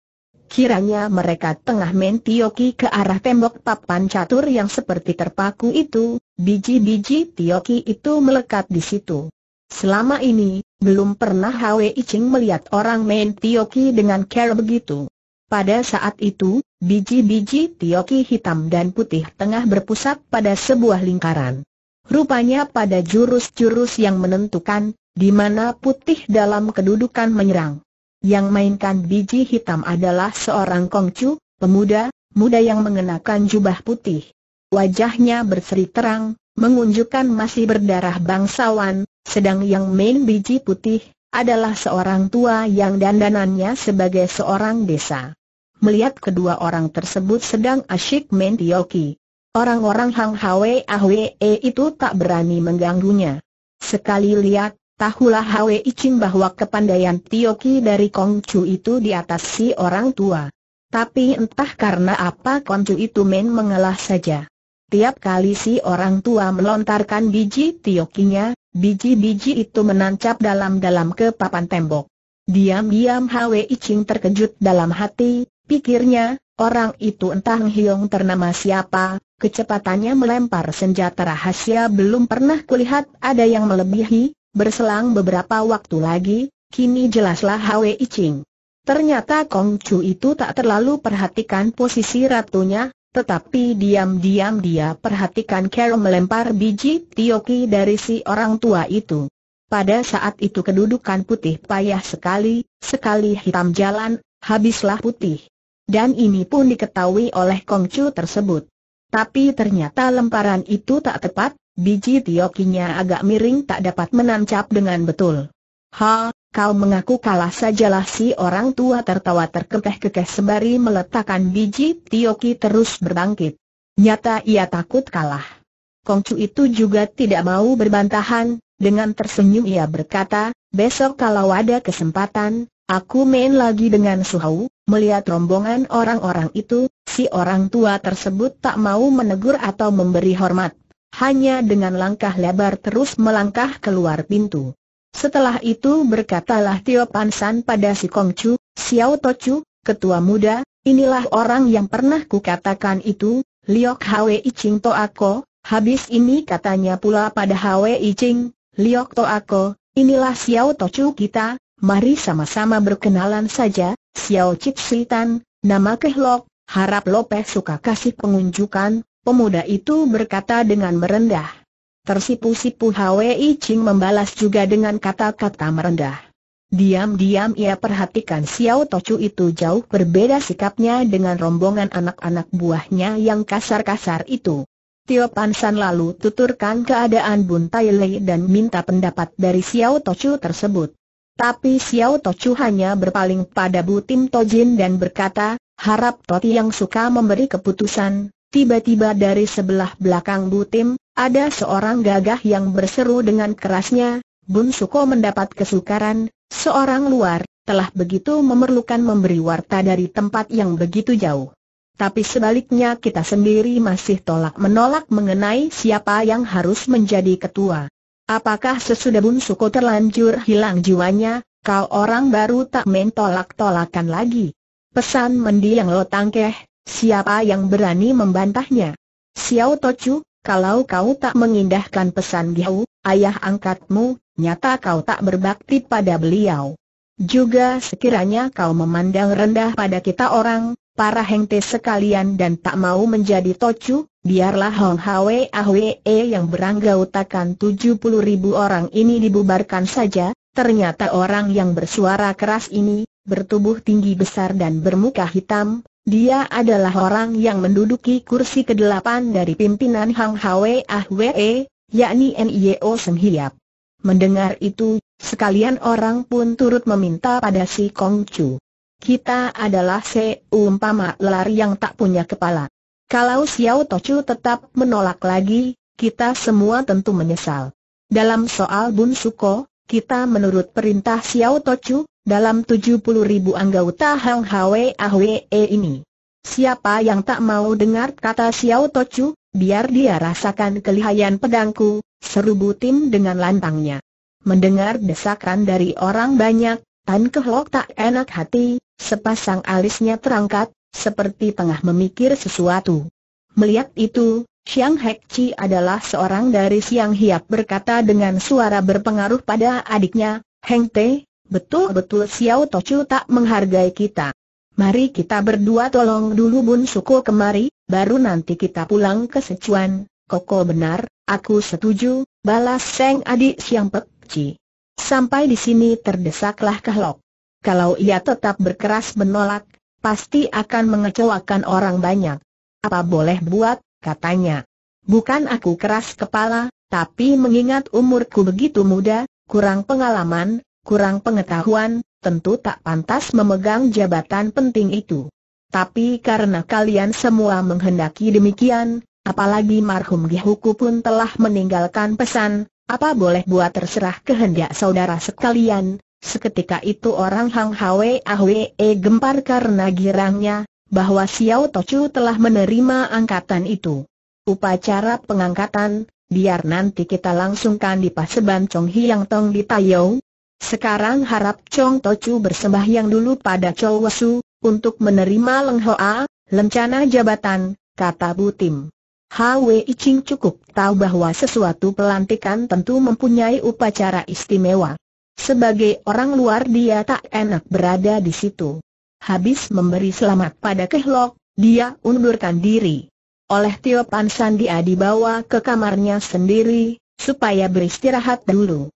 Kiranya mereka tengah main tioki ke arah tembok papan catur yang seperti terpaku itu, biji-biji tioki itu melekat di situ. Selama ini, belum pernah Hwe Iching melihat orang main tioki dengan care begitu. Pada saat itu, biji-biji tioki hitam dan putih tengah berpusat pada sebuah lingkaran. Rupanya pada jurus-jurus yang menentukan, di mana putih dalam kedudukan menyerang. Yang mainkan biji hitam adalah seorang kongcu, pemuda, muda yang mengenakan jubah putih. Wajahnya berseri terang, menunjukkan masih berdarah bangsawan, sedang yang main biji putih, adalah seorang tua yang dandanannya sebagai seorang desa. Melihat kedua orang tersebut sedang asyik main tioki. Orang-orang Hang Hwe Ahwe itu tak berani mengganggunya. Sekali lihat, tahulah Hwe Iching bahwa kepandaian tioki dari Kong Chu itu di atas si orang tua. Tapi entah karena apa koncu itu main mengalah saja. Tiap kali si orang tua melontarkan biji tiokinya, biji-biji itu menancap dalam-dalam ke papan tembok. Diam-diam Hwe Ching terkejut dalam hati, pikirnya, orang itu entah Hyong ternama siapa, kecepatannya melempar senjata rahasia belum pernah kulihat ada yang melebihi, berselang beberapa waktu lagi, kini jelaslah Hwe Ching. Ternyata Kong Chu itu tak terlalu perhatikan posisi ratunya, tetapi diam-diam dia perhatikan Carol melempar biji tioki dari si orang tua itu. Pada saat itu kedudukan putih payah sekali, sekali hitam jalan, habislah putih. Dan ini pun diketahui oleh Kong Chu tersebut. Tapi ternyata lemparan itu tak tepat, biji tiokinya agak miring tak dapat menancap dengan betul. Ha, kau mengaku kalah sajalah si orang tua tertawa terkekeh-kekeh sembari meletakkan biji Tioki terus berbangkit. Nyata ia takut kalah. Kongcu itu juga tidak mau berbantahan, dengan tersenyum ia berkata, besok kalau ada kesempatan, aku main lagi dengan Suhau, melihat rombongan orang-orang itu, si orang tua tersebut tak mau menegur atau memberi hormat. Hanya dengan langkah lebar terus melangkah keluar pintu. Setelah itu berkatalah Tio Pansan pada si Kongcu, Xiao Tocu, ketua muda, inilah orang yang pernah kukatakan itu, Liok Hwe Iching Toako, habis ini katanya pula pada Hwe Iching, Liok Toako, inilah Xiao Tocu kita, mari sama-sama berkenalan saja, Xiao Chit Sitan, nama Kehlok, harap Lope suka kasih pengunjukan, pemuda itu berkata dengan merendah. Tersipu-sipu Hwi Ching membalas juga dengan kata-kata merendah. Diam-diam ia perhatikan Xiao Tocu itu jauh berbeda sikapnya dengan rombongan anak-anak buahnya yang kasar-kasar itu. Tio Pansan lalu tuturkan keadaan Bun Tai Lei dan minta pendapat dari Xiao Tocu tersebut. Tapi Xiao Tocu hanya berpaling pada Bu Tim Tojin dan berkata, harap Toti yang suka memberi keputusan, Tiba-tiba dari sebelah belakang Bu Tim, ada seorang gagah yang berseru dengan kerasnya, Bun Suko mendapat kesukaran, seorang luar, telah begitu memerlukan memberi warta dari tempat yang begitu jauh. Tapi sebaliknya kita sendiri masih tolak menolak mengenai siapa yang harus menjadi ketua. Apakah sesudah Bun Suko terlanjur hilang jiwanya, kau orang baru tak main tolak-tolakan lagi? Pesan mendiang lo tangkeh, Siapa yang berani membantahnya? Xiao Tochu, kalau kau tak mengindahkan pesan Giau, ayah angkatmu, nyata kau tak berbakti pada beliau. Juga sekiranya kau memandang rendah pada kita orang, para hengte sekalian dan tak mau menjadi Tochu, biarlah Hong Hwe Ahwe yang beranggautakan 70 ribu orang ini dibubarkan saja, ternyata orang yang bersuara keras ini, bertubuh tinggi besar dan bermuka hitam, dia adalah orang yang menduduki kursi ke-8 dari pimpinan Hang Hwe Ahwe, yakni N.I.O. Seng Hiap. Mendengar itu, sekalian orang pun turut meminta pada si Kong Chu. Kita adalah seumpama ular yang tak punya kepala. Kalau Xiao Tochu tetap menolak lagi, kita semua tentu menyesal. Dalam soal Bun Suko, kita menurut perintah Xiao Tochu, dalam 70 ribu anggota Hang Hwe Ahwe ini. Siapa yang tak mau dengar kata Xiao Tochu, biar dia rasakan kelihayan pedangku, seru Butim dengan lantangnya. Mendengar desakan dari orang banyak, Tan Kehlok tak enak hati, sepasang alisnya terangkat, seperti tengah memikir sesuatu. Melihat itu, Xiang Hek Chi adalah seorang dari Siang Hiap berkata dengan suara berpengaruh pada adiknya, Heng Te, Betul-betul Xiao Tochu tak menghargai kita. Mari kita berdua tolong dulu Bun Suko kemari, baru nanti kita pulang ke Sichuan. Koko benar, aku setuju, balas Seng adik Siang Pek Ci. Sampai di sini terdesaklah Kehlok. Kalau ia tetap berkeras menolak, pasti akan mengecewakan orang banyak. Apa boleh buat, katanya. Bukan aku keras kepala, tapi mengingat umurku begitu muda, kurang pengalaman, kurang pengetahuan, tentu tak pantas memegang jabatan penting itu. Tapi karena kalian semua menghendaki demikian, apalagi marhum Gihuku pun telah meninggalkan pesan, apa boleh buat terserah kehendak saudara sekalian. Seketika itu orang Hang Hwe Ahwe gempar karena girangnya, bahwa Xiao Tochu telah menerima angkatan itu. Upacara pengangkatan, biar nanti kita langsungkan di Paseban Chong Hiang Tong di Tayou. Sekarang harap Chong Tochu bersembahyang dulu pada Chow Wasu, untuk menerima Leng Hoa, lencana jabatan, kata Bu Tim. Hwe Ching cukup tahu bahwa sesuatu pelantikan tentu mempunyai upacara istimewa. Sebagai orang luar dia tak enak berada di situ. Habis memberi selamat pada Kehlok, dia undurkan diri oleh Tio Pan San dia dibawa ke kamarnya sendiri, supaya beristirahat dulu.